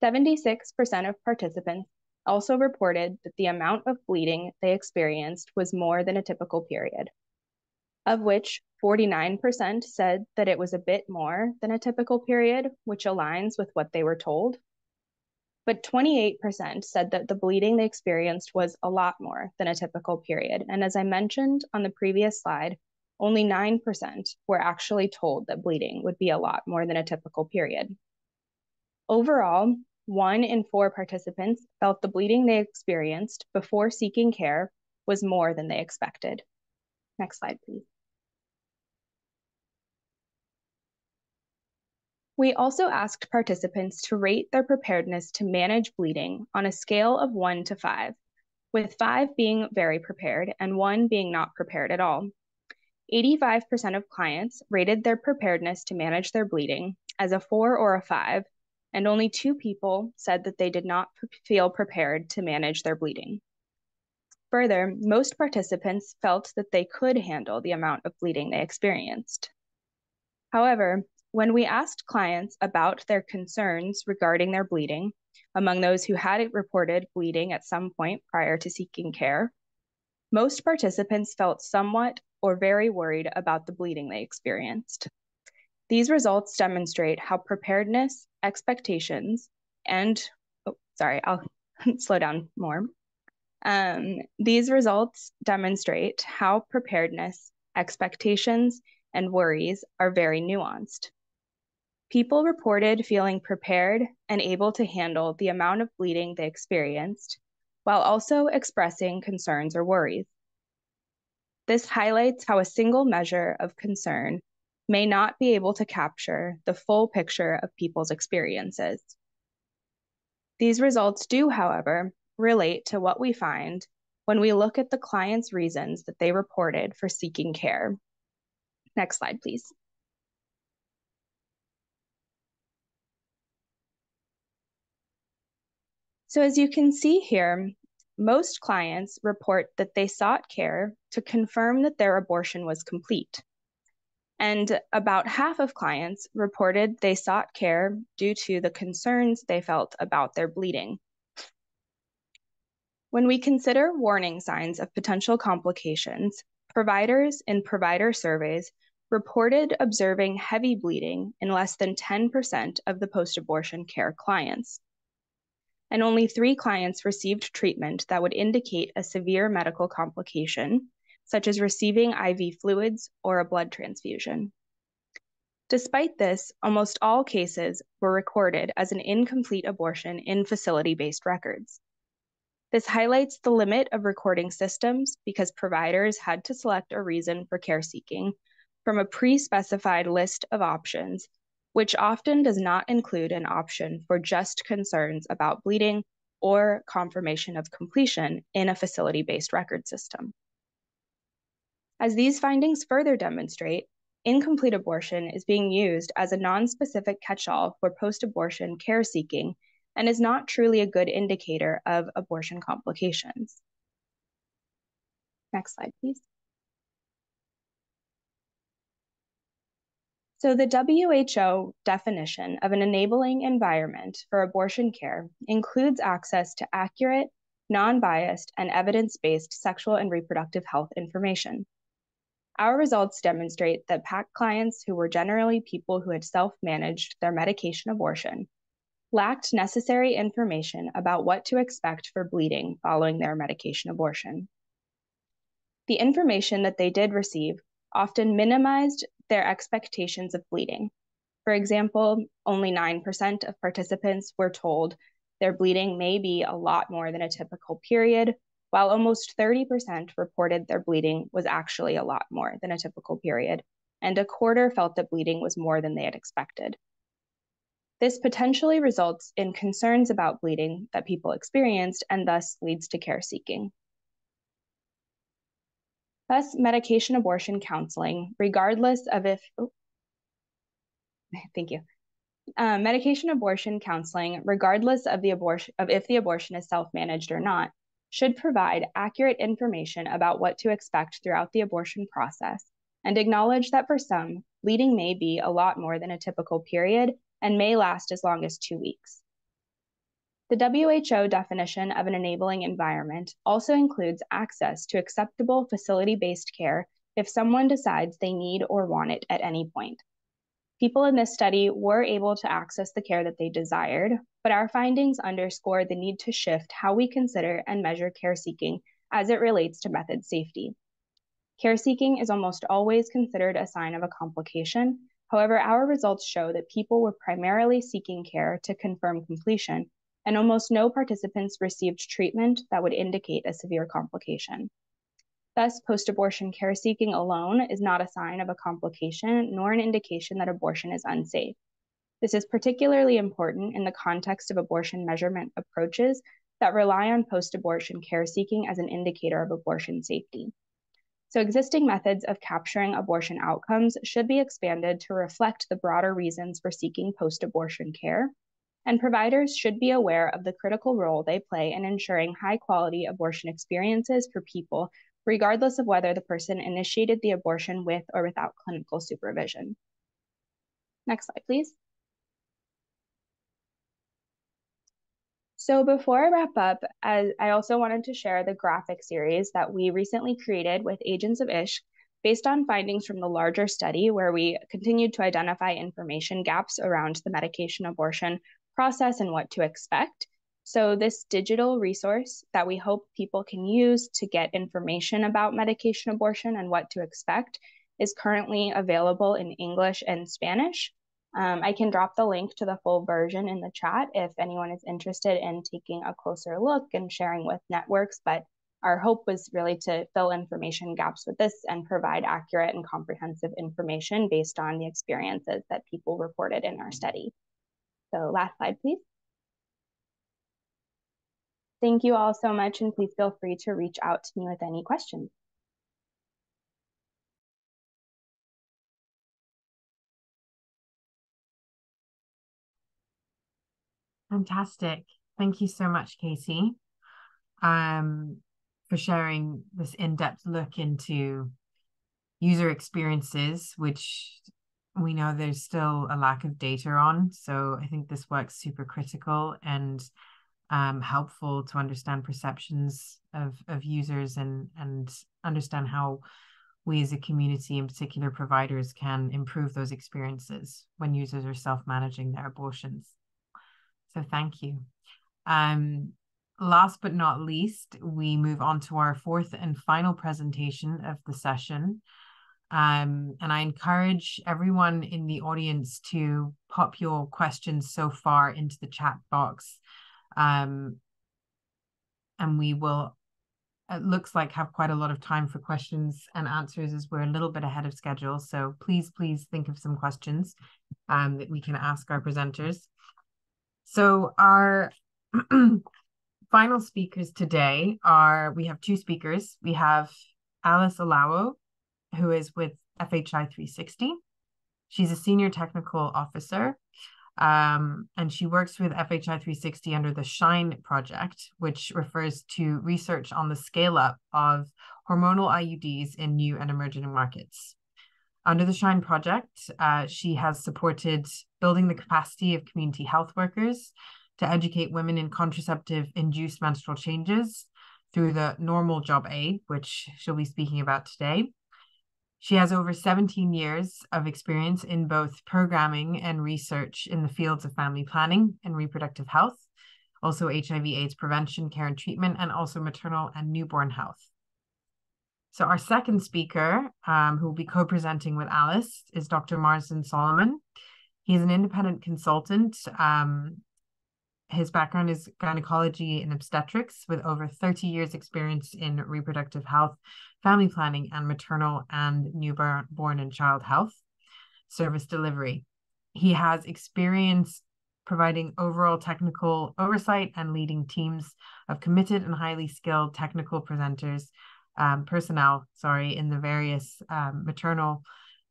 76% of participants also reported that the amount of bleeding they experienced was more than a typical period, of which 49% said that it was a bit more than a typical period, which aligns with what they were told. But 28% said that the bleeding they experienced was a lot more than a typical period. And as I mentioned on the previous slide, only 9% were actually told that bleeding would be a lot more than a typical period. Overall, one in four participants felt the bleeding they experienced before seeking care was more than they expected. Next slide, please. We also asked participants to rate their preparedness to manage bleeding on a scale of one to five, with five being very prepared and one being not prepared at all. 85% of clients rated their preparedness to manage their bleeding as a four or a five, and only two people said that they did not feel prepared to manage their bleeding. Further, most participants felt that they could handle the amount of bleeding they experienced. However, when we asked clients about their concerns regarding their bleeding, among those who had reported bleeding at some point prior to seeking care, most participants felt somewhat or very worried about the bleeding they experienced. These results demonstrate how preparedness, expectations, and oh, sorry, I'll slow down more. Um, these results demonstrate how preparedness, expectations, and worries are very nuanced. People reported feeling prepared and able to handle the amount of bleeding they experienced, while also expressing concerns or worries. This highlights how a single measure of concern may not be able to capture the full picture of people's experiences. These results do, however, relate to what we find when we look at the client's reasons that they reported for seeking care. Next slide, please. So as you can see here, most clients report that they sought care to confirm that their abortion was complete. And about half of clients reported they sought care due to the concerns they felt about their bleeding. When we consider warning signs of potential complications, providers in provider surveys reported observing heavy bleeding in less than 10% of the post abortion care clients and only three clients received treatment that would indicate a severe medical complication, such as receiving IV fluids or a blood transfusion. Despite this, almost all cases were recorded as an incomplete abortion in facility based records. This highlights the limit of recording systems because providers had to select a reason for care seeking from a pre specified list of options which often does not include an option for just concerns about bleeding or confirmation of completion in a facility based record system. As these findings further demonstrate, incomplete abortion is being used as a non-specific catch-all for post-abortion care seeking and is not truly a good indicator of abortion complications. Next slide, please. So, the WHO definition of an enabling environment for abortion care includes access to accurate, non biased, and evidence based sexual and reproductive health information. Our results demonstrate that PAC clients who were generally people who had self managed their medication abortion lacked necessary information about what to expect for bleeding following their medication abortion. The information that they did receive often minimized their expectations of bleeding. For example, only 9% of participants were told their bleeding may be a lot more than a typical period, while almost 30% reported their bleeding was actually a lot more than a typical period, and a quarter felt that bleeding was more than they had expected. This potentially results in concerns about bleeding that people experienced and thus leads to care seeking. Thus, medication abortion counseling, regardless of if, oh, thank you. Um, medication abortion counseling, regardless of the abortion of if the abortion is self-managed or not, should provide accurate information about what to expect throughout the abortion process and acknowledge that for some, bleeding may be a lot more than a typical period and may last as long as two weeks. The WHO definition of an enabling environment also includes access to acceptable facility based care if someone decides they need or want it at any point. People in this study were able to access the care that they desired, but our findings underscore the need to shift how we consider and measure care seeking as it relates to method safety. Care seeking is almost always considered a sign of a complication. However, our results show that people were primarily seeking care to confirm completion and almost no participants received treatment that would indicate a severe complication. Thus, post abortion care seeking alone is not a sign of a complication nor an indication that abortion is unsafe. This is particularly important in the context of abortion measurement approaches that rely on post abortion care seeking as an indicator of abortion safety. So, existing methods of capturing abortion outcomes should be expanded to reflect the broader reasons for seeking post abortion care and providers should be aware of the critical role they play in ensuring high quality abortion experiences for people, regardless of whether the person initiated the abortion with or without clinical supervision. Next slide, please. So before I wrap up, I also wanted to share the graphic series that we recently created with Agents of Ishq based on findings from the larger study where we continued to identify information gaps around the medication abortion process and what to expect. So, this digital resource that we hope people can use to get information about medication abortion and what to expect is currently available in English and Spanish. Um, I can drop the link to the full version in the chat if anyone is interested in taking a closer look and sharing with networks. But our hope was really to fill information gaps with this and provide accurate and comprehensive information based on the experiences that people reported in our study. So last slide, please. Thank you all so much, and please feel free to reach out to me with any questions. Fantastic. Thank you so much, Casey, um, for sharing this in-depth look into user experiences, which we know there's still a lack of data on. So I think this work's super critical and um, helpful to understand perceptions of, of users and, and understand how we as a community, in particular providers, can improve those experiences when users are self-managing their abortions. So thank you. Um, last but not least, we move on to our fourth and final presentation of the session, um, and I encourage everyone in the audience to pop your questions so far into the chat box. Um, and we will, it looks like, have quite a lot of time for questions and answers as we're a little bit ahead of schedule. So please, please think of some questions um, that we can ask our presenters. So our final speakers today are, we have two speakers. We have Alice Olawo, who is with FHI 360. She's a senior technical officer, um, and she works with FHI 360 under the SHINE project, which refers to research on the scale up of hormonal IUDs in new and emerging markets. Under the SHINE project, uh, she has supported building the capacity of community health workers to educate women in contraceptive induced menstrual changes through the normal job aid, which she'll be speaking about today, she has over 17 years of experience in both programming and research in the fields of family planning and reproductive health, also HIV AIDS prevention, care and treatment, and also maternal and newborn health. So our second speaker, um, who will be co-presenting with Alice, is Dr. Marsden Solomon. He's an independent consultant um, his background is gynecology and obstetrics with over 30 years experience in reproductive health, family planning and maternal and newborn and child health service delivery. He has experience providing overall technical oversight and leading teams of committed and highly skilled technical presenters, um, personnel, sorry, in the various um, maternal,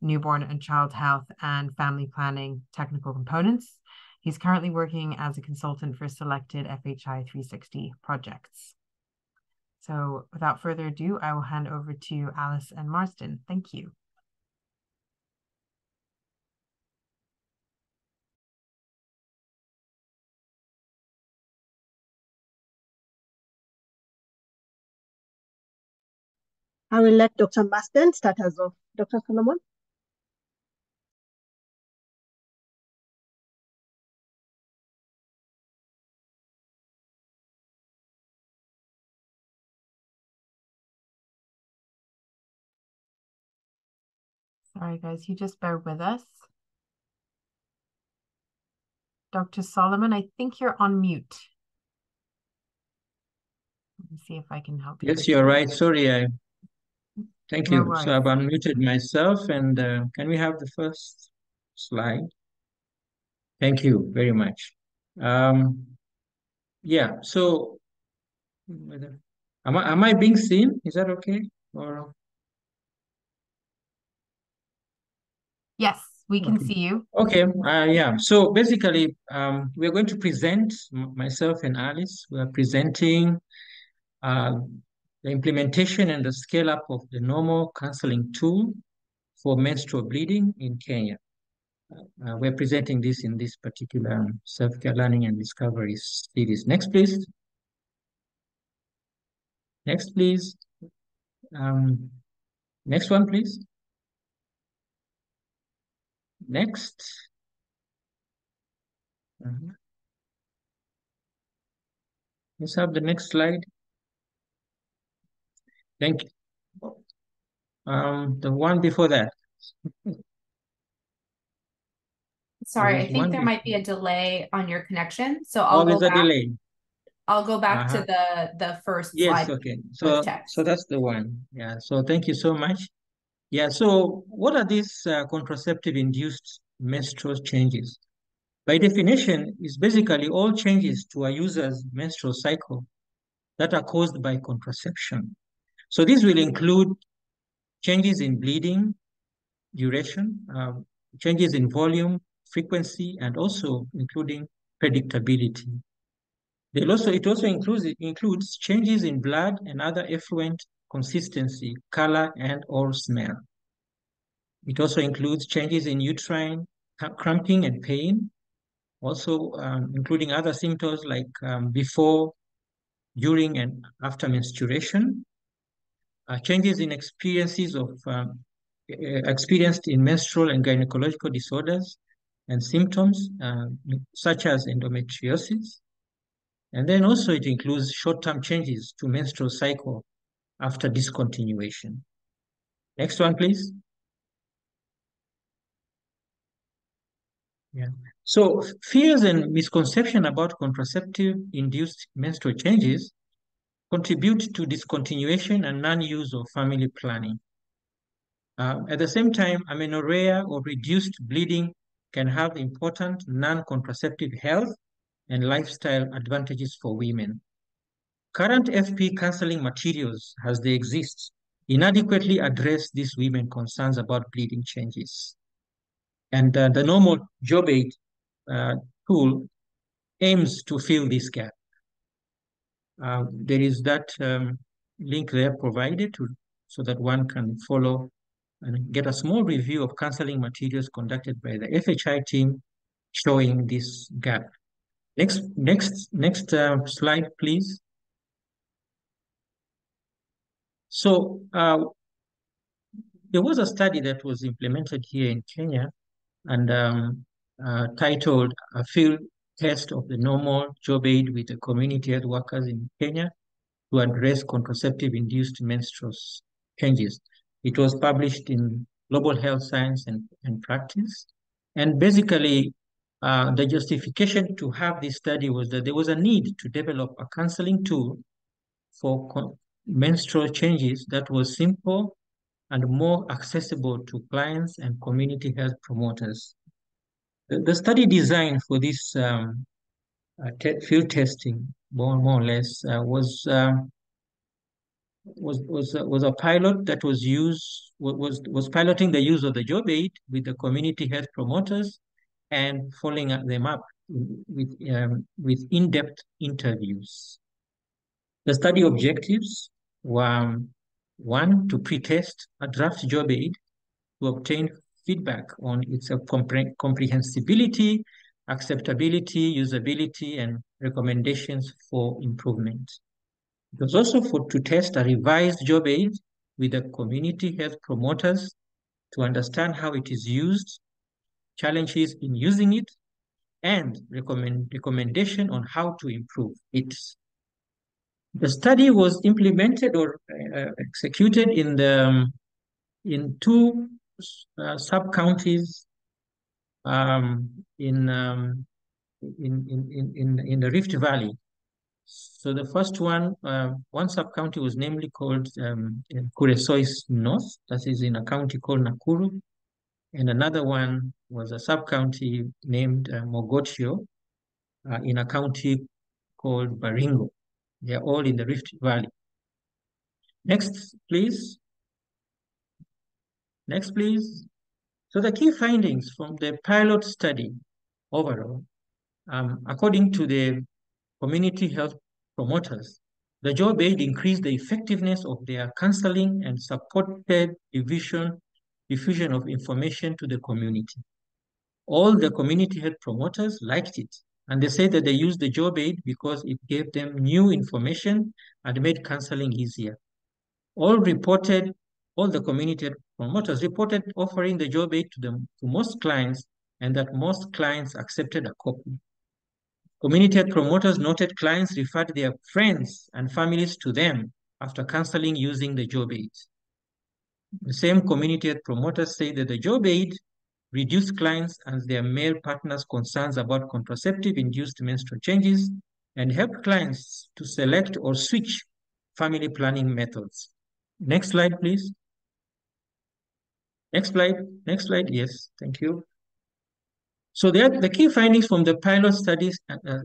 newborn and child health and family planning technical components. He's currently working as a consultant for selected FHI 360 projects. So without further ado, I will hand over to Alice and Marsden. Thank you. I will let Dr. Marsden start us off. Dr. Solomon? Sorry, guys, you just bear with us. Dr. Solomon, I think you're on mute. Let me see if I can help you. Yes, you're right. Sorry, I. Thank no you. Worries. So I've unmuted myself, and uh, can we have the first slide? Thank you very much. Um, yeah. So, am I am I being seen? Is that okay? Or Yes, we can okay. see you. Okay, uh, yeah. So basically, um, we're going to present, myself and Alice, we are presenting uh, the implementation and the scale up of the normal counseling tool for menstrual bleeding in Kenya. Uh, we're presenting this in this particular self-care learning and discovery series. Next, please. Next, please. Um, next one, please. Next. Uh -huh. Let's have the next slide. Thank you. Um, the one before that. Sorry, I think there might be a delay on your connection. So I'll oh, go back. delay. I'll go back uh -huh. to uh-huh. the the first yes, slide. Yes, okay. So so that's the one. Yeah. So thank you so much. Yeah, so what are these uh, contraceptive induced menstrual changes? By definition, it's basically all changes to a user's menstrual cycle that are caused by contraception. So this will include changes in bleeding, duration, uh, changes in volume, frequency, and also including predictability. They'll also, it also includes, includes changes in blood and other effluent consistency, color, and or smell. It also includes changes in uterine cramping and pain, also um, including other symptoms like um, before, during, and after menstruation, uh, changes in experiences of um, experienced in menstrual and gynecological disorders and symptoms uh, such as endometriosis. And then also it includes short-term changes to menstrual cycle after discontinuation. Next one, please. Yeah. So fears and misconception about contraceptive-induced menstrual changes contribute to discontinuation and non-use of family planning. Uh, at the same time, amenorrhea or reduced bleeding can have important non-contraceptive health and lifestyle advantages for women. Current FP counseling materials, as they exist, inadequately address these women concerns about bleeding changes. And uh, the normal job aid uh, tool aims to fill this gap. Uh, there is that um, link there provided to, so that one can follow and get a small review of counseling materials conducted by the FHI team showing this gap. Next, next, next uh, slide, please. So uh, there was a study that was implemented here in Kenya and um, uh, titled A Field Test of the Normal Job Aid with the Community Health Workers in Kenya to Address Contraceptive-Induced Menstrual Changes. It was published in Global Health Science and, and Practice. And basically, uh, the justification to have this study was that there was a need to develop a counseling tool for menstrual changes that was simple and more accessible to clients and community health promoters. The, the study design for this um, uh, te field testing, more, more or less, uh, was um, was was uh, was a pilot that was used was was piloting the use of the job aid with the community health promoters and following them up with um, with in-depth interviews. The study objectives one to pre-test a draft job aid to obtain feedback on its compre comprehensibility, acceptability, usability, and recommendations for improvement. It was also for, to test a revised job aid with the community health promoters to understand how it is used, challenges in using it, and recommend, recommendation on how to improve it. The study was implemented or uh, executed in the um, in two uh, sub counties um, in, um, in, in in in the Rift Valley, so the first one, uh, one sub-county was namely called um, Kuresoi North, that is in a county called Nakuru. And another one was a sub-county named uh, Mogotio uh, in a county called Baringo. They are all in the Rift Valley. Next, please. Next, please. So the key findings from the pilot study overall, um, according to the community health promoters, the job aid increased the effectiveness of their counseling and supported division, diffusion of information to the community. All the community health promoters liked it, and they said that they used the job aid because it gave them new information and made counseling easier. All reported, all the community promoters reported offering the job aid to them to most clients and that most clients accepted a copy. Community promoters noted clients referred their friends and families to them after counseling using the job aid. The same community promoters say that the job aid reduced clients and their male partners' concerns about contraceptive-induced menstrual changes and help clients to select or switch family planning methods. Next slide, please. Next slide, next slide, yes, thank you. So the, the key findings from the pilot studies and, uh,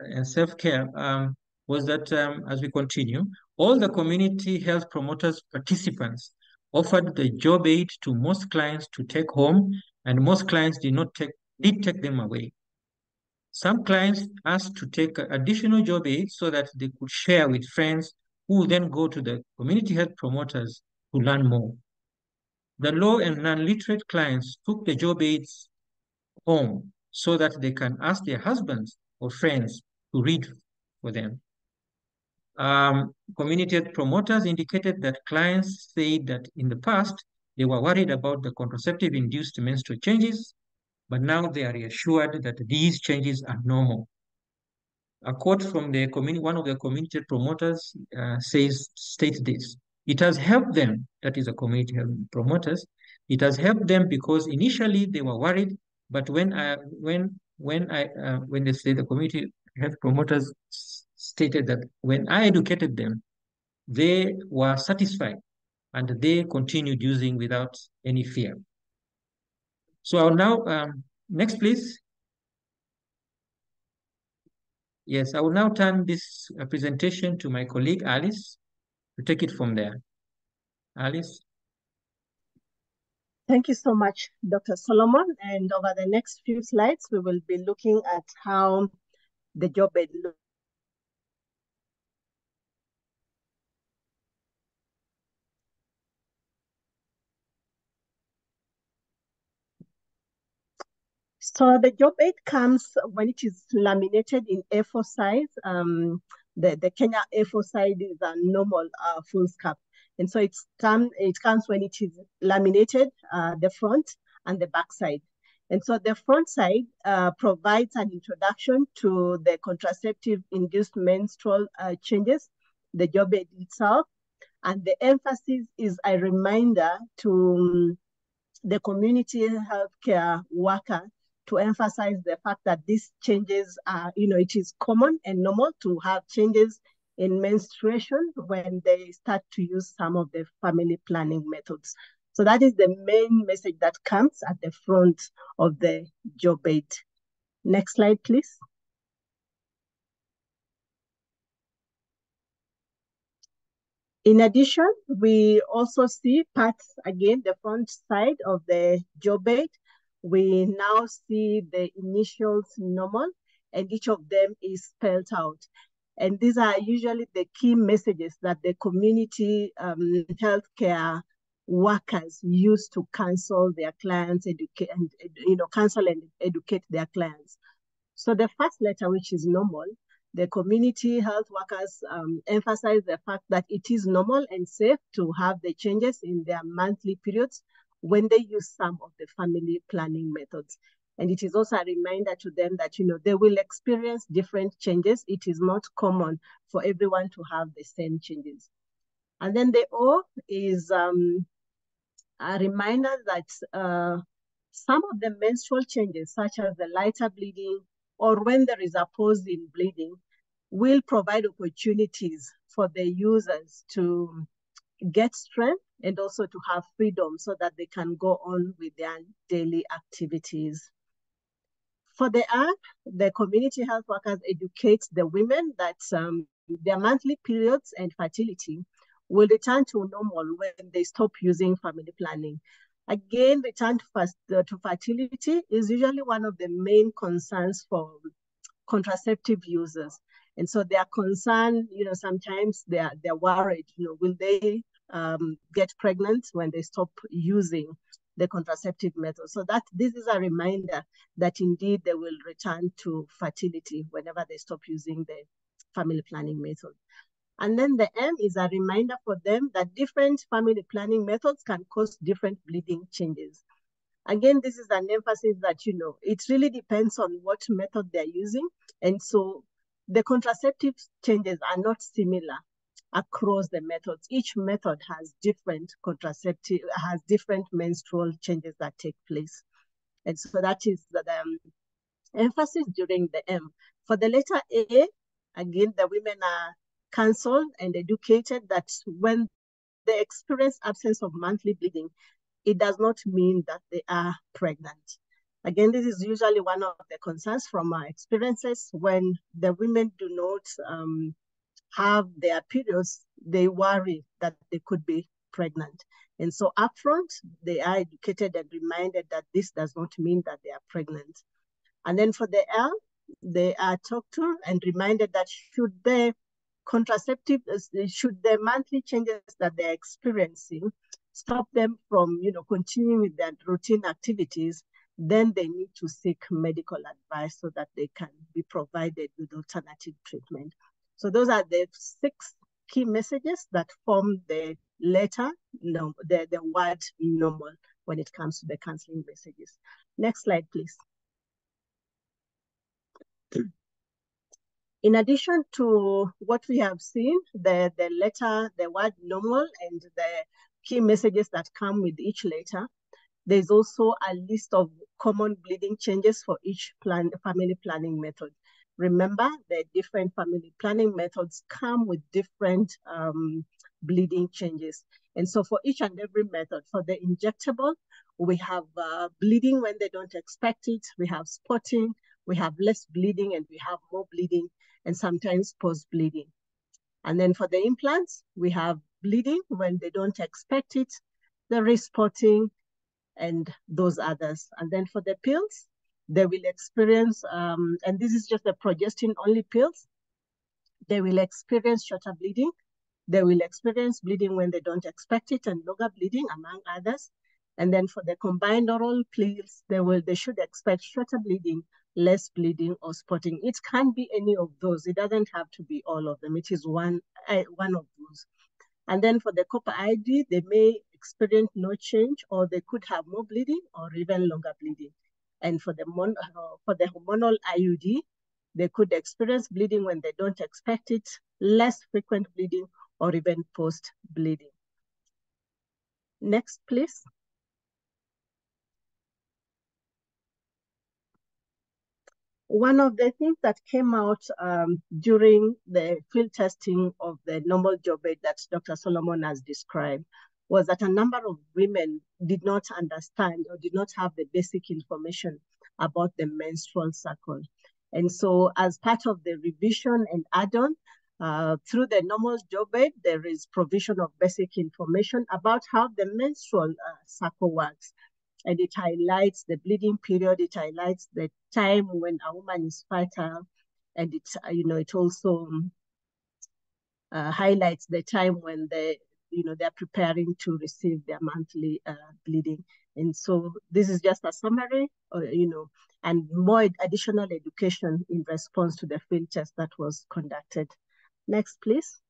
and self-care um, was that um, as we continue, all the community health promoters participants offered the job aid to most clients to take home and most clients did not take, did take them away. Some clients asked to take additional job aid so that they could share with friends who then go to the community health promoters to learn more. The low and non-literate clients took the job aids home so that they can ask their husbands or friends to read for them. Um, community promoters indicated that clients said that in the past, they were worried about the contraceptive-induced menstrual changes, but now they are reassured that these changes are normal. A quote from the one of the community promoters uh, says, states this, it has helped them, that is the community promoters, it has helped them because initially they were worried but when I when when I uh, when they say the community health promoters stated that when I educated them, they were satisfied and they continued using without any fear. So I'll now um, next, please. Yes, I will now turn this uh, presentation to my colleague Alice to take it from there. Alice. Thank you so much, Dr. Solomon. And over the next few slides, we will be looking at how the job aid So the job aid comes when it is laminated in A4 size. Um, the, the Kenya A4 size is a normal uh, foolscap. And so it's come, it comes when it is laminated, uh, the front and the back side. And so the front side uh, provides an introduction to the contraceptive-induced menstrual uh, changes, the job aid itself, and the emphasis is a reminder to um, the community healthcare worker to emphasize the fact that these changes are, you know, it is common and normal to have changes in menstruation when they start to use some of the family planning methods. So that is the main message that comes at the front of the job aid. Next slide, please. In addition, we also see parts, again, the front side of the job aid. We now see the initials normal, and each of them is spelled out. And these are usually the key messages that the community um, healthcare workers use to counsel their clients, educate, and you know, counsel and educate their clients. So the first letter, which is normal, the community health workers um, emphasize the fact that it is normal and safe to have the changes in their monthly periods when they use some of the family planning methods. And it is also a reminder to them that, you know, they will experience different changes. It is not common for everyone to have the same changes. And then the O is um, a reminder that uh, some of the menstrual changes, such as the lighter bleeding or when there is a pause in bleeding, will provide opportunities for the users to get strength and also to have freedom so that they can go on with their daily activities. For the app, the community health workers educate the women that um, their monthly periods and fertility will return to normal when they stop using family planning. Again, return to, fast, uh, to fertility is usually one of the main concerns for contraceptive users. And so they are concerned, you know, sometimes they are, they're worried, you know, will they um, get pregnant when they stop using the contraceptive method. So that this is a reminder that indeed they will return to fertility whenever they stop using the family planning method. And then the M is a reminder for them that different family planning methods can cause different bleeding changes. Again, this is an emphasis that, you know, it really depends on what method they're using. And so the contraceptive changes are not similar across the methods. Each method has different contraceptive, has different menstrual changes that take place. And so that is the um, emphasis during the M. For the letter A, again, the women are counseled and educated that when they experience absence of monthly bleeding, it does not mean that they are pregnant. Again, this is usually one of the concerns from our experiences when the women do not um, have their periods, they worry that they could be pregnant. And so upfront, they are educated and reminded that this does not mean that they are pregnant. And then for the L, they are talked to and reminded that should the contraceptive, should the monthly changes that they're experiencing stop them from, you know, continuing with their routine activities, then they need to seek medical advice so that they can be provided with alternative treatment. So those are the six key messages that form the letter, no, the, the word normal when it comes to the counseling messages. Next slide, please. In addition to what we have seen, the, the letter, the word normal, and the key messages that come with each letter, there's also a list of common bleeding changes for each plan, family planning method. Remember, the different family planning methods come with different um, bleeding changes. And so for each and every method, for the injectable, we have uh, bleeding when they don't expect it. We have spotting, we have less bleeding, and we have more bleeding, and sometimes post-bleeding. And then for the implants, we have bleeding when they don't expect it, the respotting, and those others. And then for the pills, they will experience, um, and this is just the progestin only pills, they will experience shorter bleeding. They will experience bleeding when they don't expect it and longer bleeding among others. And then for the combined oral pills, they will they should expect shorter bleeding, less bleeding or spotting. It can be any of those. It doesn't have to be all of them. It is one, uh, one of those. And then for the copper IUD, they may experience no change or they could have more bleeding or even longer bleeding. And for the, mon uh, for the hormonal IUD, they could experience bleeding when they don't expect it, less frequent bleeding, or even post-bleeding. Next, please. one of the things that came out um, during the field testing of the normal job aid that Dr. Solomon has described was that a number of women did not understand or did not have the basic information about the menstrual cycle. And so as part of the revision and add-on, uh, through the normal job aid, there is provision of basic information about how the menstrual uh, cycle works. And it highlights the bleeding period, it highlights the time when a woman is fertile, and it, you know, it also uh, highlights the time when the, you know, they're preparing to receive their monthly uh, bleeding. And so this is just a summary, or, you know, and more additional education in response to the field test that was conducted. Next, please.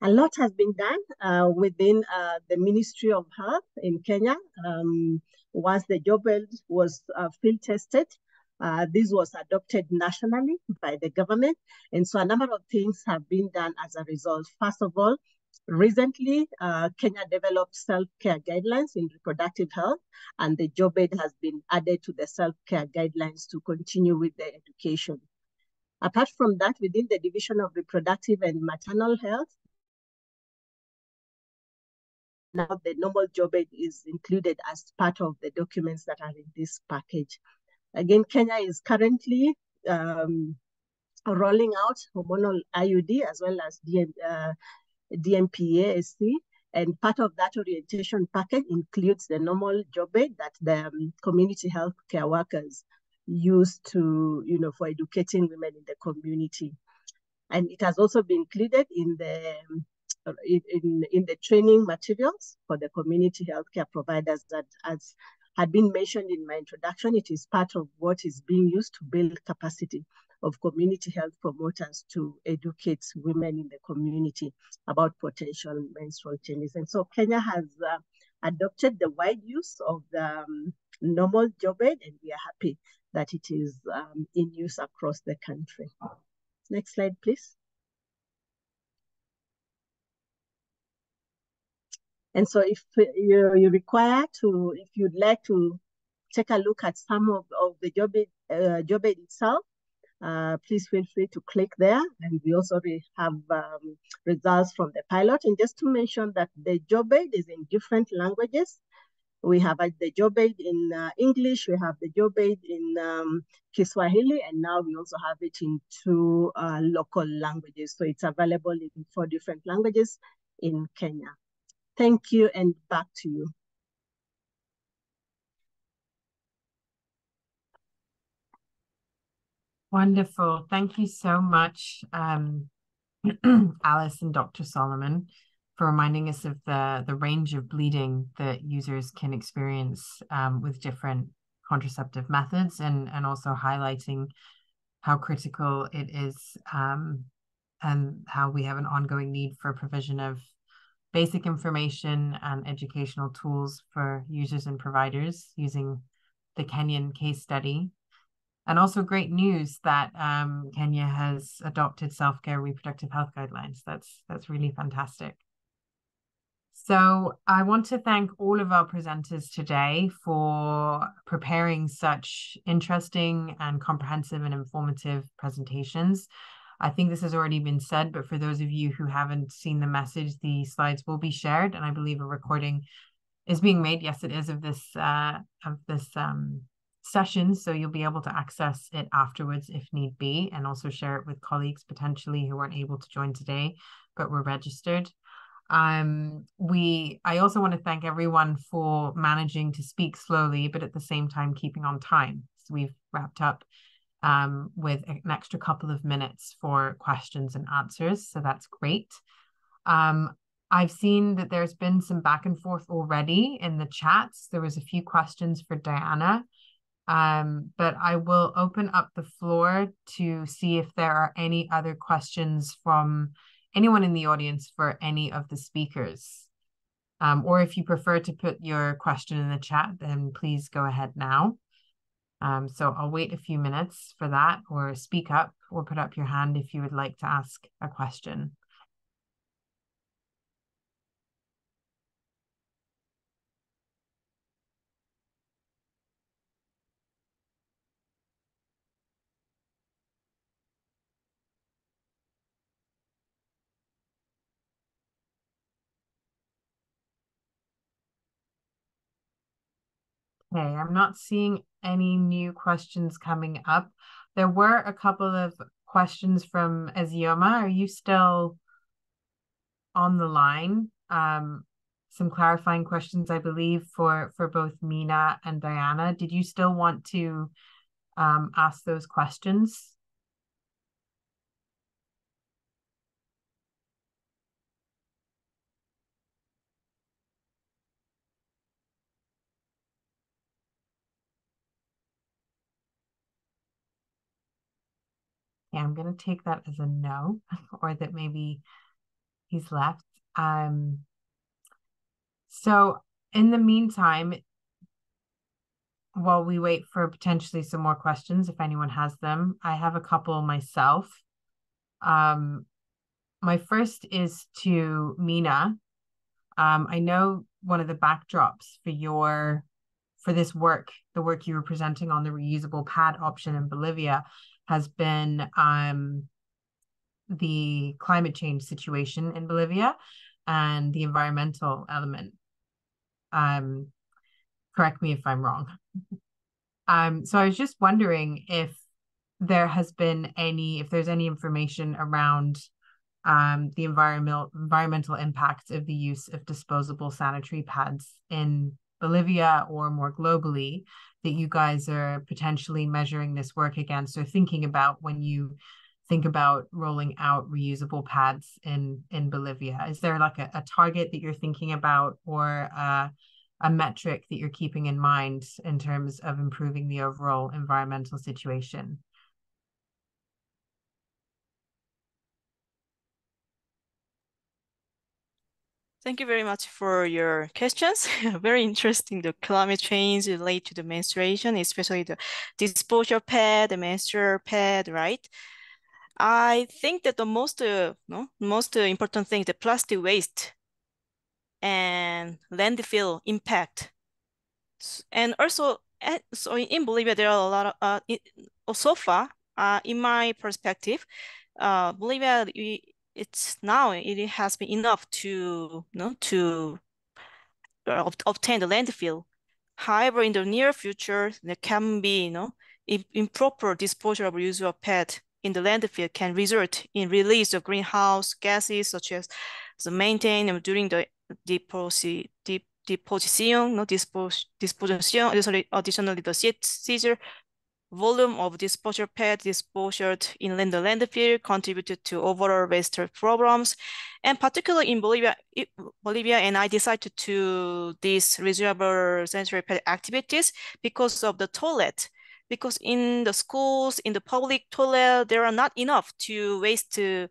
A lot has been done uh, within uh, the Ministry of Health in Kenya. Um, once the job was uh, field tested, uh, this was adopted nationally by the government. And so a number of things have been done as a result. First of all, Recently, uh, Kenya developed self-care guidelines in reproductive health, and the job aid has been added to the self-care guidelines to continue with the education. Apart from that, within the Division of Reproductive and Maternal Health, now the normal job aid is included as part of the documents that are in this package. Again, Kenya is currently um, rolling out hormonal IUD as well as DM, uh, DMPA-SC. And part of that orientation package includes the normal job aid that the um, community health care workers use to, you know, for educating women in the community. And it has also been included in the um, in, in, in the training materials for the community healthcare providers that as had been mentioned in my introduction, it is part of what is being used to build capacity of community health promoters to educate women in the community about potential menstrual changes. And so Kenya has uh, adopted the wide use of the um, normal job aid, and we are happy that it is um, in use across the country. Next slide, please. And so if you, you require to, if you'd like to take a look at some of, of the job aid, uh, job aid itself, uh, please feel free to click there. And we also have um, results from the pilot. And just to mention that the job aid is in different languages. We have uh, the job aid in uh, English, we have the job aid in um, Kiswahili, and now we also have it in two uh, local languages. So it's available in four different languages in Kenya. Thank you, and back to you. Wonderful. Thank you so much, um, Alice and Dr. Solomon, for reminding us of the, the range of bleeding that users can experience um, with different contraceptive methods and, and also highlighting how critical it is um, and how we have an ongoing need for provision of basic information and educational tools for users and providers using the Kenyan case study and also great news that um, Kenya has adopted self-care reproductive health guidelines. That's that's really fantastic. So I want to thank all of our presenters today for preparing such interesting and comprehensive and informative presentations. I think this has already been said, but for those of you who haven't seen the message, the slides will be shared, and I believe a recording is being made. Yes, it is of this uh, of this um, sessions, so you'll be able to access it afterwards if need be, and also share it with colleagues potentially who weren't able to join today, but were registered. Um, we I also want to thank everyone for managing to speak slowly, but at the same time keeping on time. So we've wrapped up um, with an extra couple of minutes for questions and answers, so that's great. Um, I've seen that there's been some back and forth already in the chats. There was a few questions for Diana. Um, but I will open up the floor to see if there are any other questions from anyone in the audience for any of the speakers. Um, or if you prefer to put your question in the chat, then please go ahead now. Um, so I'll wait a few minutes for that or speak up or put up your hand if you would like to ask a question. Okay, I'm not seeing any new questions coming up. There were a couple of questions from Azioma. Are you still on the line? Um, some clarifying questions, I believe, for for both Mina and Diana. Did you still want to um, ask those questions? Yeah, I'm going to take that as a no, or that maybe he's left. Um, so in the meantime, while we wait for potentially some more questions, if anyone has them, I have a couple myself. Um, my first is to Mina. Um, I know one of the backdrops for your for this work, the work you were presenting on the reusable pad option in Bolivia, has been um, the climate change situation in Bolivia and the environmental element. Um, correct me if I'm wrong. um, so I was just wondering if there has been any, if there's any information around um, the environmental environmental impact of the use of disposable sanitary pads in Bolivia or more globally that you guys are potentially measuring this work against or thinking about when you think about rolling out reusable pads in in Bolivia? Is there like a, a target that you're thinking about or uh, a metric that you're keeping in mind in terms of improving the overall environmental situation? Thank you very much for your questions. very interesting. The climate change related to the menstruation, especially the disposal pad, the menstrual pad, right? I think that the most uh, no most uh, important thing the plastic waste and landfill impact, and also so in Bolivia there are a lot of uh, so far uh, in my perspective, uh, Bolivia it's now it has been enough to you know to uh, obtain the landfill. However, in the near future, there can be you know improper disposal of reusable PET in the landfill can result in release of greenhouse gases such as the methane during the deposi, dep, deposition, no dispos, disposition, additionally the seizure volume of disposal pad disposed in the landfill contributed to overall waste problems. And particularly in Bolivia, it, Bolivia and I decided to these reusable sanitary pad activities because of the toilet because in the schools, in the public toilet, there are not enough to waste to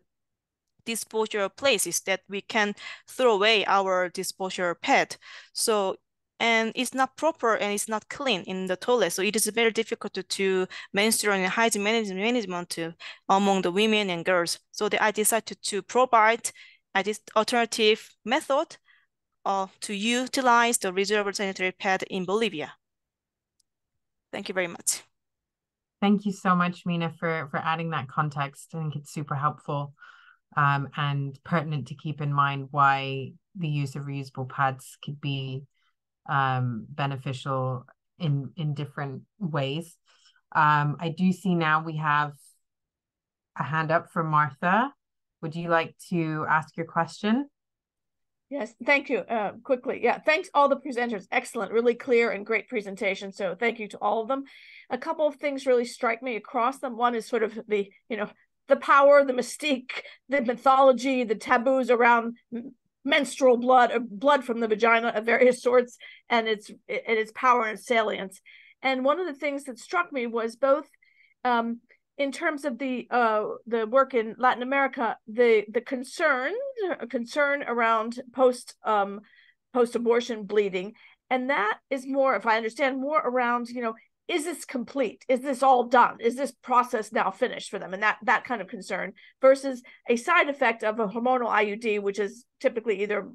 disposal places that we can throw away our disposal pad. So, and it's not proper and it's not clean in the toilet. So it is very difficult to, to menstrual and hygiene management, to, among the women and girls. So I decided to provide a this alternative method uh, to utilize the reservoir sanitary pad in Bolivia. Thank you very much. Thank you so much, Mina, for for adding that context. I think it's super helpful um, and pertinent to keep in mind why the use of reusable pads could be um, beneficial in in different ways. Um, I do see now we have a hand up from Martha. Would you like to ask your question? Yes, thank you. Uh, quickly, yeah, thanks all the presenters. Excellent, really clear and great presentation. So thank you to all of them. A couple of things really strike me across them. One is sort of the, you know, the power, the mystique, the mythology, the taboos around menstrual blood, or uh, blood from the vagina of various sorts, and its and its power and salience. And one of the things that struck me was both um, in terms of the uh, the work in Latin America, the the concern concern around post um, post abortion bleeding, and that is more, if I understand, more around you know is this complete? Is this all done? Is this process now finished for them? And that that kind of concern versus a side effect of a hormonal iud which is typically either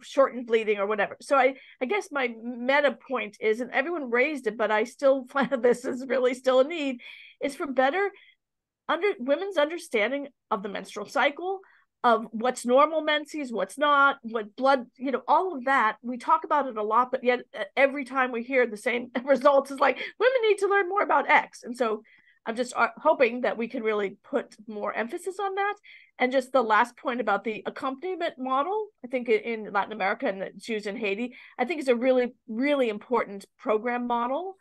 shortened bleeding or whatever. So i i guess my meta point is and everyone raised it but i still find this is really still a need is for better under women's understanding of the menstrual cycle of what's normal menses, what's not, what blood, you know, all of that. We talk about it a lot, but yet every time we hear the same results is like women need to learn more about X. And so I'm just uh, hoping that we can really put more emphasis on that. And just the last point about the accompaniment model, I think in Latin America and used in Haiti, I think is a really, really important program model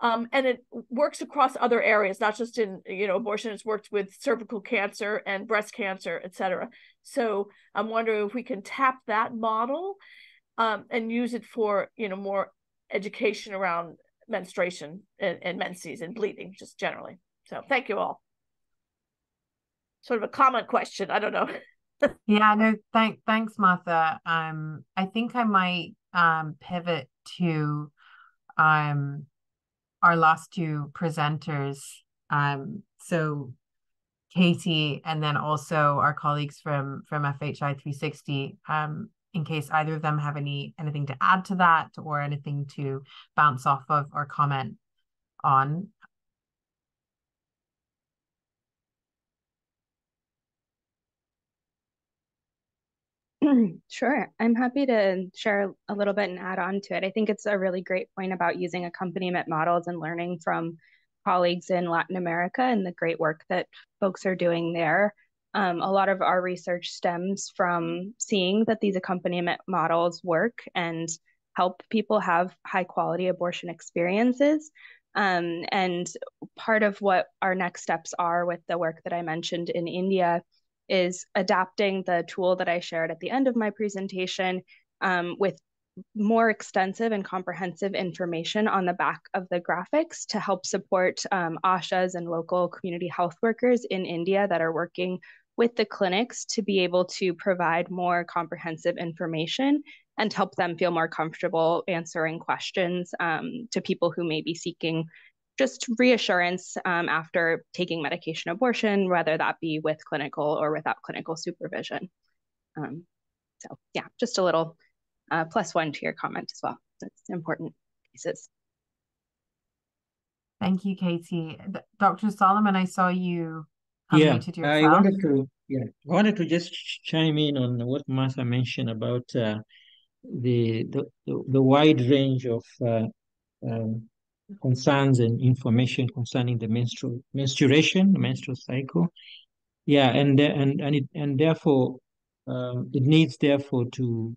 um, and it works across other areas, not just in you know abortion. It's worked with cervical cancer and breast cancer, et cetera. So I'm wondering if we can tap that model um, and use it for you know more education around menstruation and, and menses and bleeding, just generally. So thank you all. Sort of a common question. I don't know. yeah, no, thank thanks, Martha. Um, I think I might um pivot to um our last two presenters. Um, so Katie and then also our colleagues from from FHI 360. Um, in case either of them have any anything to add to that or anything to bounce off of or comment on. Sure. I'm happy to share a little bit and add on to it. I think it's a really great point about using accompaniment models and learning from colleagues in Latin America and the great work that folks are doing there. Um, a lot of our research stems from seeing that these accompaniment models work and help people have high quality abortion experiences. Um, and part of what our next steps are with the work that I mentioned in India is adapting the tool that I shared at the end of my presentation um, with more extensive and comprehensive information on the back of the graphics to help support um, ASHAs and local community health workers in India that are working with the clinics to be able to provide more comprehensive information and help them feel more comfortable answering questions um, to people who may be seeking just reassurance um, after taking medication abortion, whether that be with clinical or without clinical supervision. Um, so yeah, just a little uh, plus one to your comment as well. That's important pieces. Thank you, Katie. Dr. Solomon, I saw you yeah, I wanted to yeah, I wanted to just chime in on what Martha mentioned about uh, the, the the wide range of uh, um, concerns and information concerning the menstrual menstruation, the menstrual cycle. Yeah, and and and it and therefore um, it needs therefore to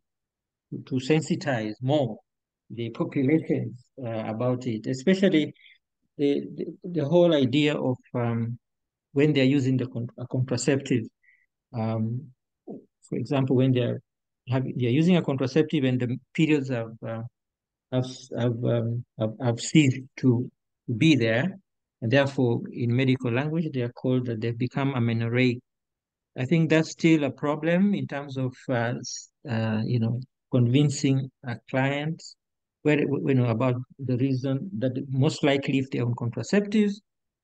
to sensitize more the populations uh, about it, especially the, the, the whole idea of um, when they're using the con contraceptive. Um, for example, when they're having, they're using a contraceptive and the periods have uh, have have, um, have, have ceased to be there, and therefore, in medical language, they are called that they've become amenorrheic. I think that's still a problem in terms of uh, uh, you know convincing a client where you know about the reason that most likely if they're on contraceptives,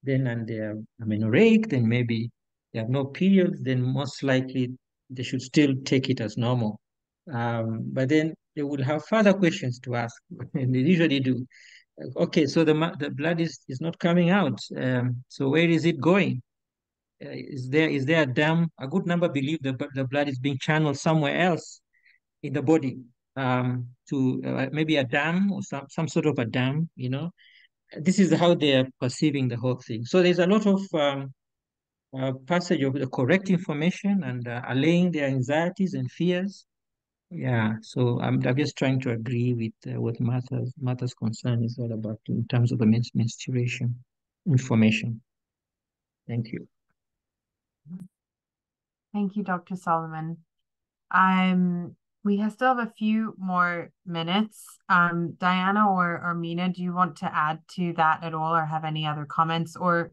then and they're amenorrheic, then maybe they have no periods, then most likely they should still take it as normal. Um, but then they will have further questions to ask, and they usually do. Okay, so the the blood is, is not coming out. Um, so where is it going? Uh, is there is there a dam? A good number believe the the blood is being channeled somewhere else in the body um, to uh, maybe a dam or some some sort of a dam. You know, this is how they are perceiving the whole thing. So there's a lot of um, uh, passage of the correct information and uh, allaying their anxieties and fears yeah, so I'm, I'm just trying to agree with uh, what Martha's, Martha's concern is all about in terms of the menstruation information. Thank you. Thank you, Dr. Solomon. Um, we have still have a few more minutes. Um, Diana or, or Mina, do you want to add to that at all or have any other comments or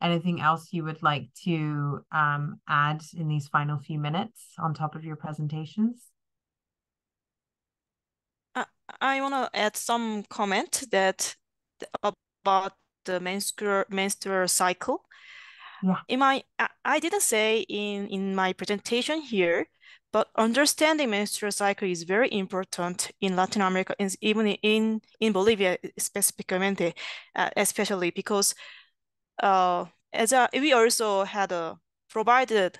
anything else you would like to um, add in these final few minutes on top of your presentations? I want to add some comment that about the menstrual menstrual cycle. Yeah. In my, I didn't say in in my presentation here, but understanding menstrual cycle is very important in Latin America, and even in in Bolivia specifically, uh, especially because uh, as a, we also had uh, provided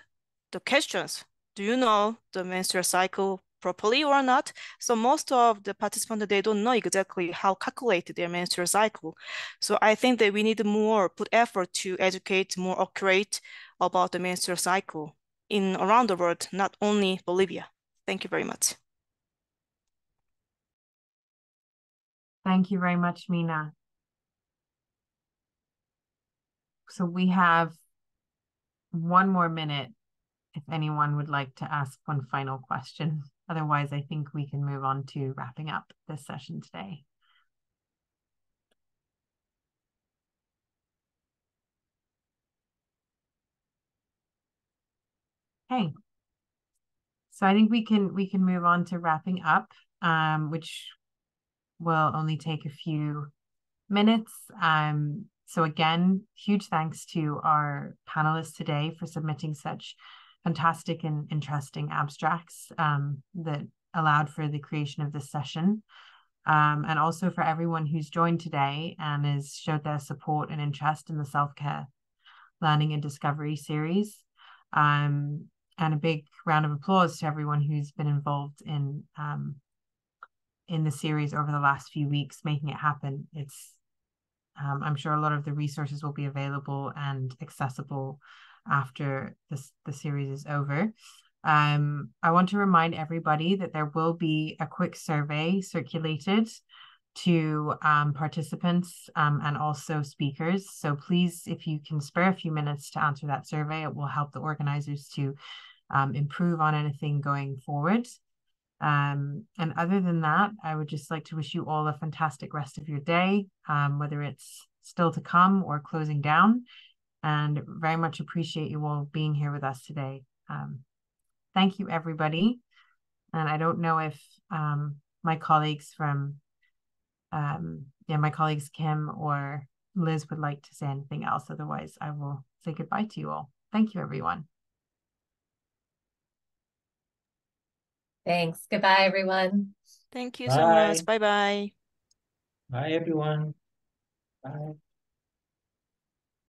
the questions do you know the menstrual cycle properly or not? So most of the participants, they don't know exactly how calculate their menstrual cycle. So I think that we need more put effort to educate more accurate about the menstrual cycle in around the world, not only Bolivia. Thank you very much. Thank you very much, Mina. So we have one more minute if anyone would like to ask one final question. Otherwise, I think we can move on to wrapping up this session today. Okay. So I think we can we can move on to wrapping up, um, which will only take a few minutes. Um, so again, huge thanks to our panelists today for submitting such fantastic and interesting abstracts um, that allowed for the creation of this session. Um, and also for everyone who's joined today and has showed their support and interest in the self-care learning and discovery series. Um, and a big round of applause to everyone who's been involved in um, in the series over the last few weeks, making it happen. It's um, I'm sure a lot of the resources will be available and accessible after this the series is over. Um, I want to remind everybody that there will be a quick survey circulated to um, participants um, and also speakers. So please, if you can spare a few minutes to answer that survey, it will help the organizers to um, improve on anything going forward. Um, and other than that, I would just like to wish you all a fantastic rest of your day, um, whether it's still to come or closing down and very much appreciate you all being here with us today. Um, thank you, everybody. And I don't know if um, my colleagues from, um, yeah, my colleagues Kim or Liz would like to say anything else. Otherwise, I will say goodbye to you all. Thank you, everyone. Thanks. Goodbye, everyone. Thank you Bye. so much. Bye bye. Bye, everyone. Bye.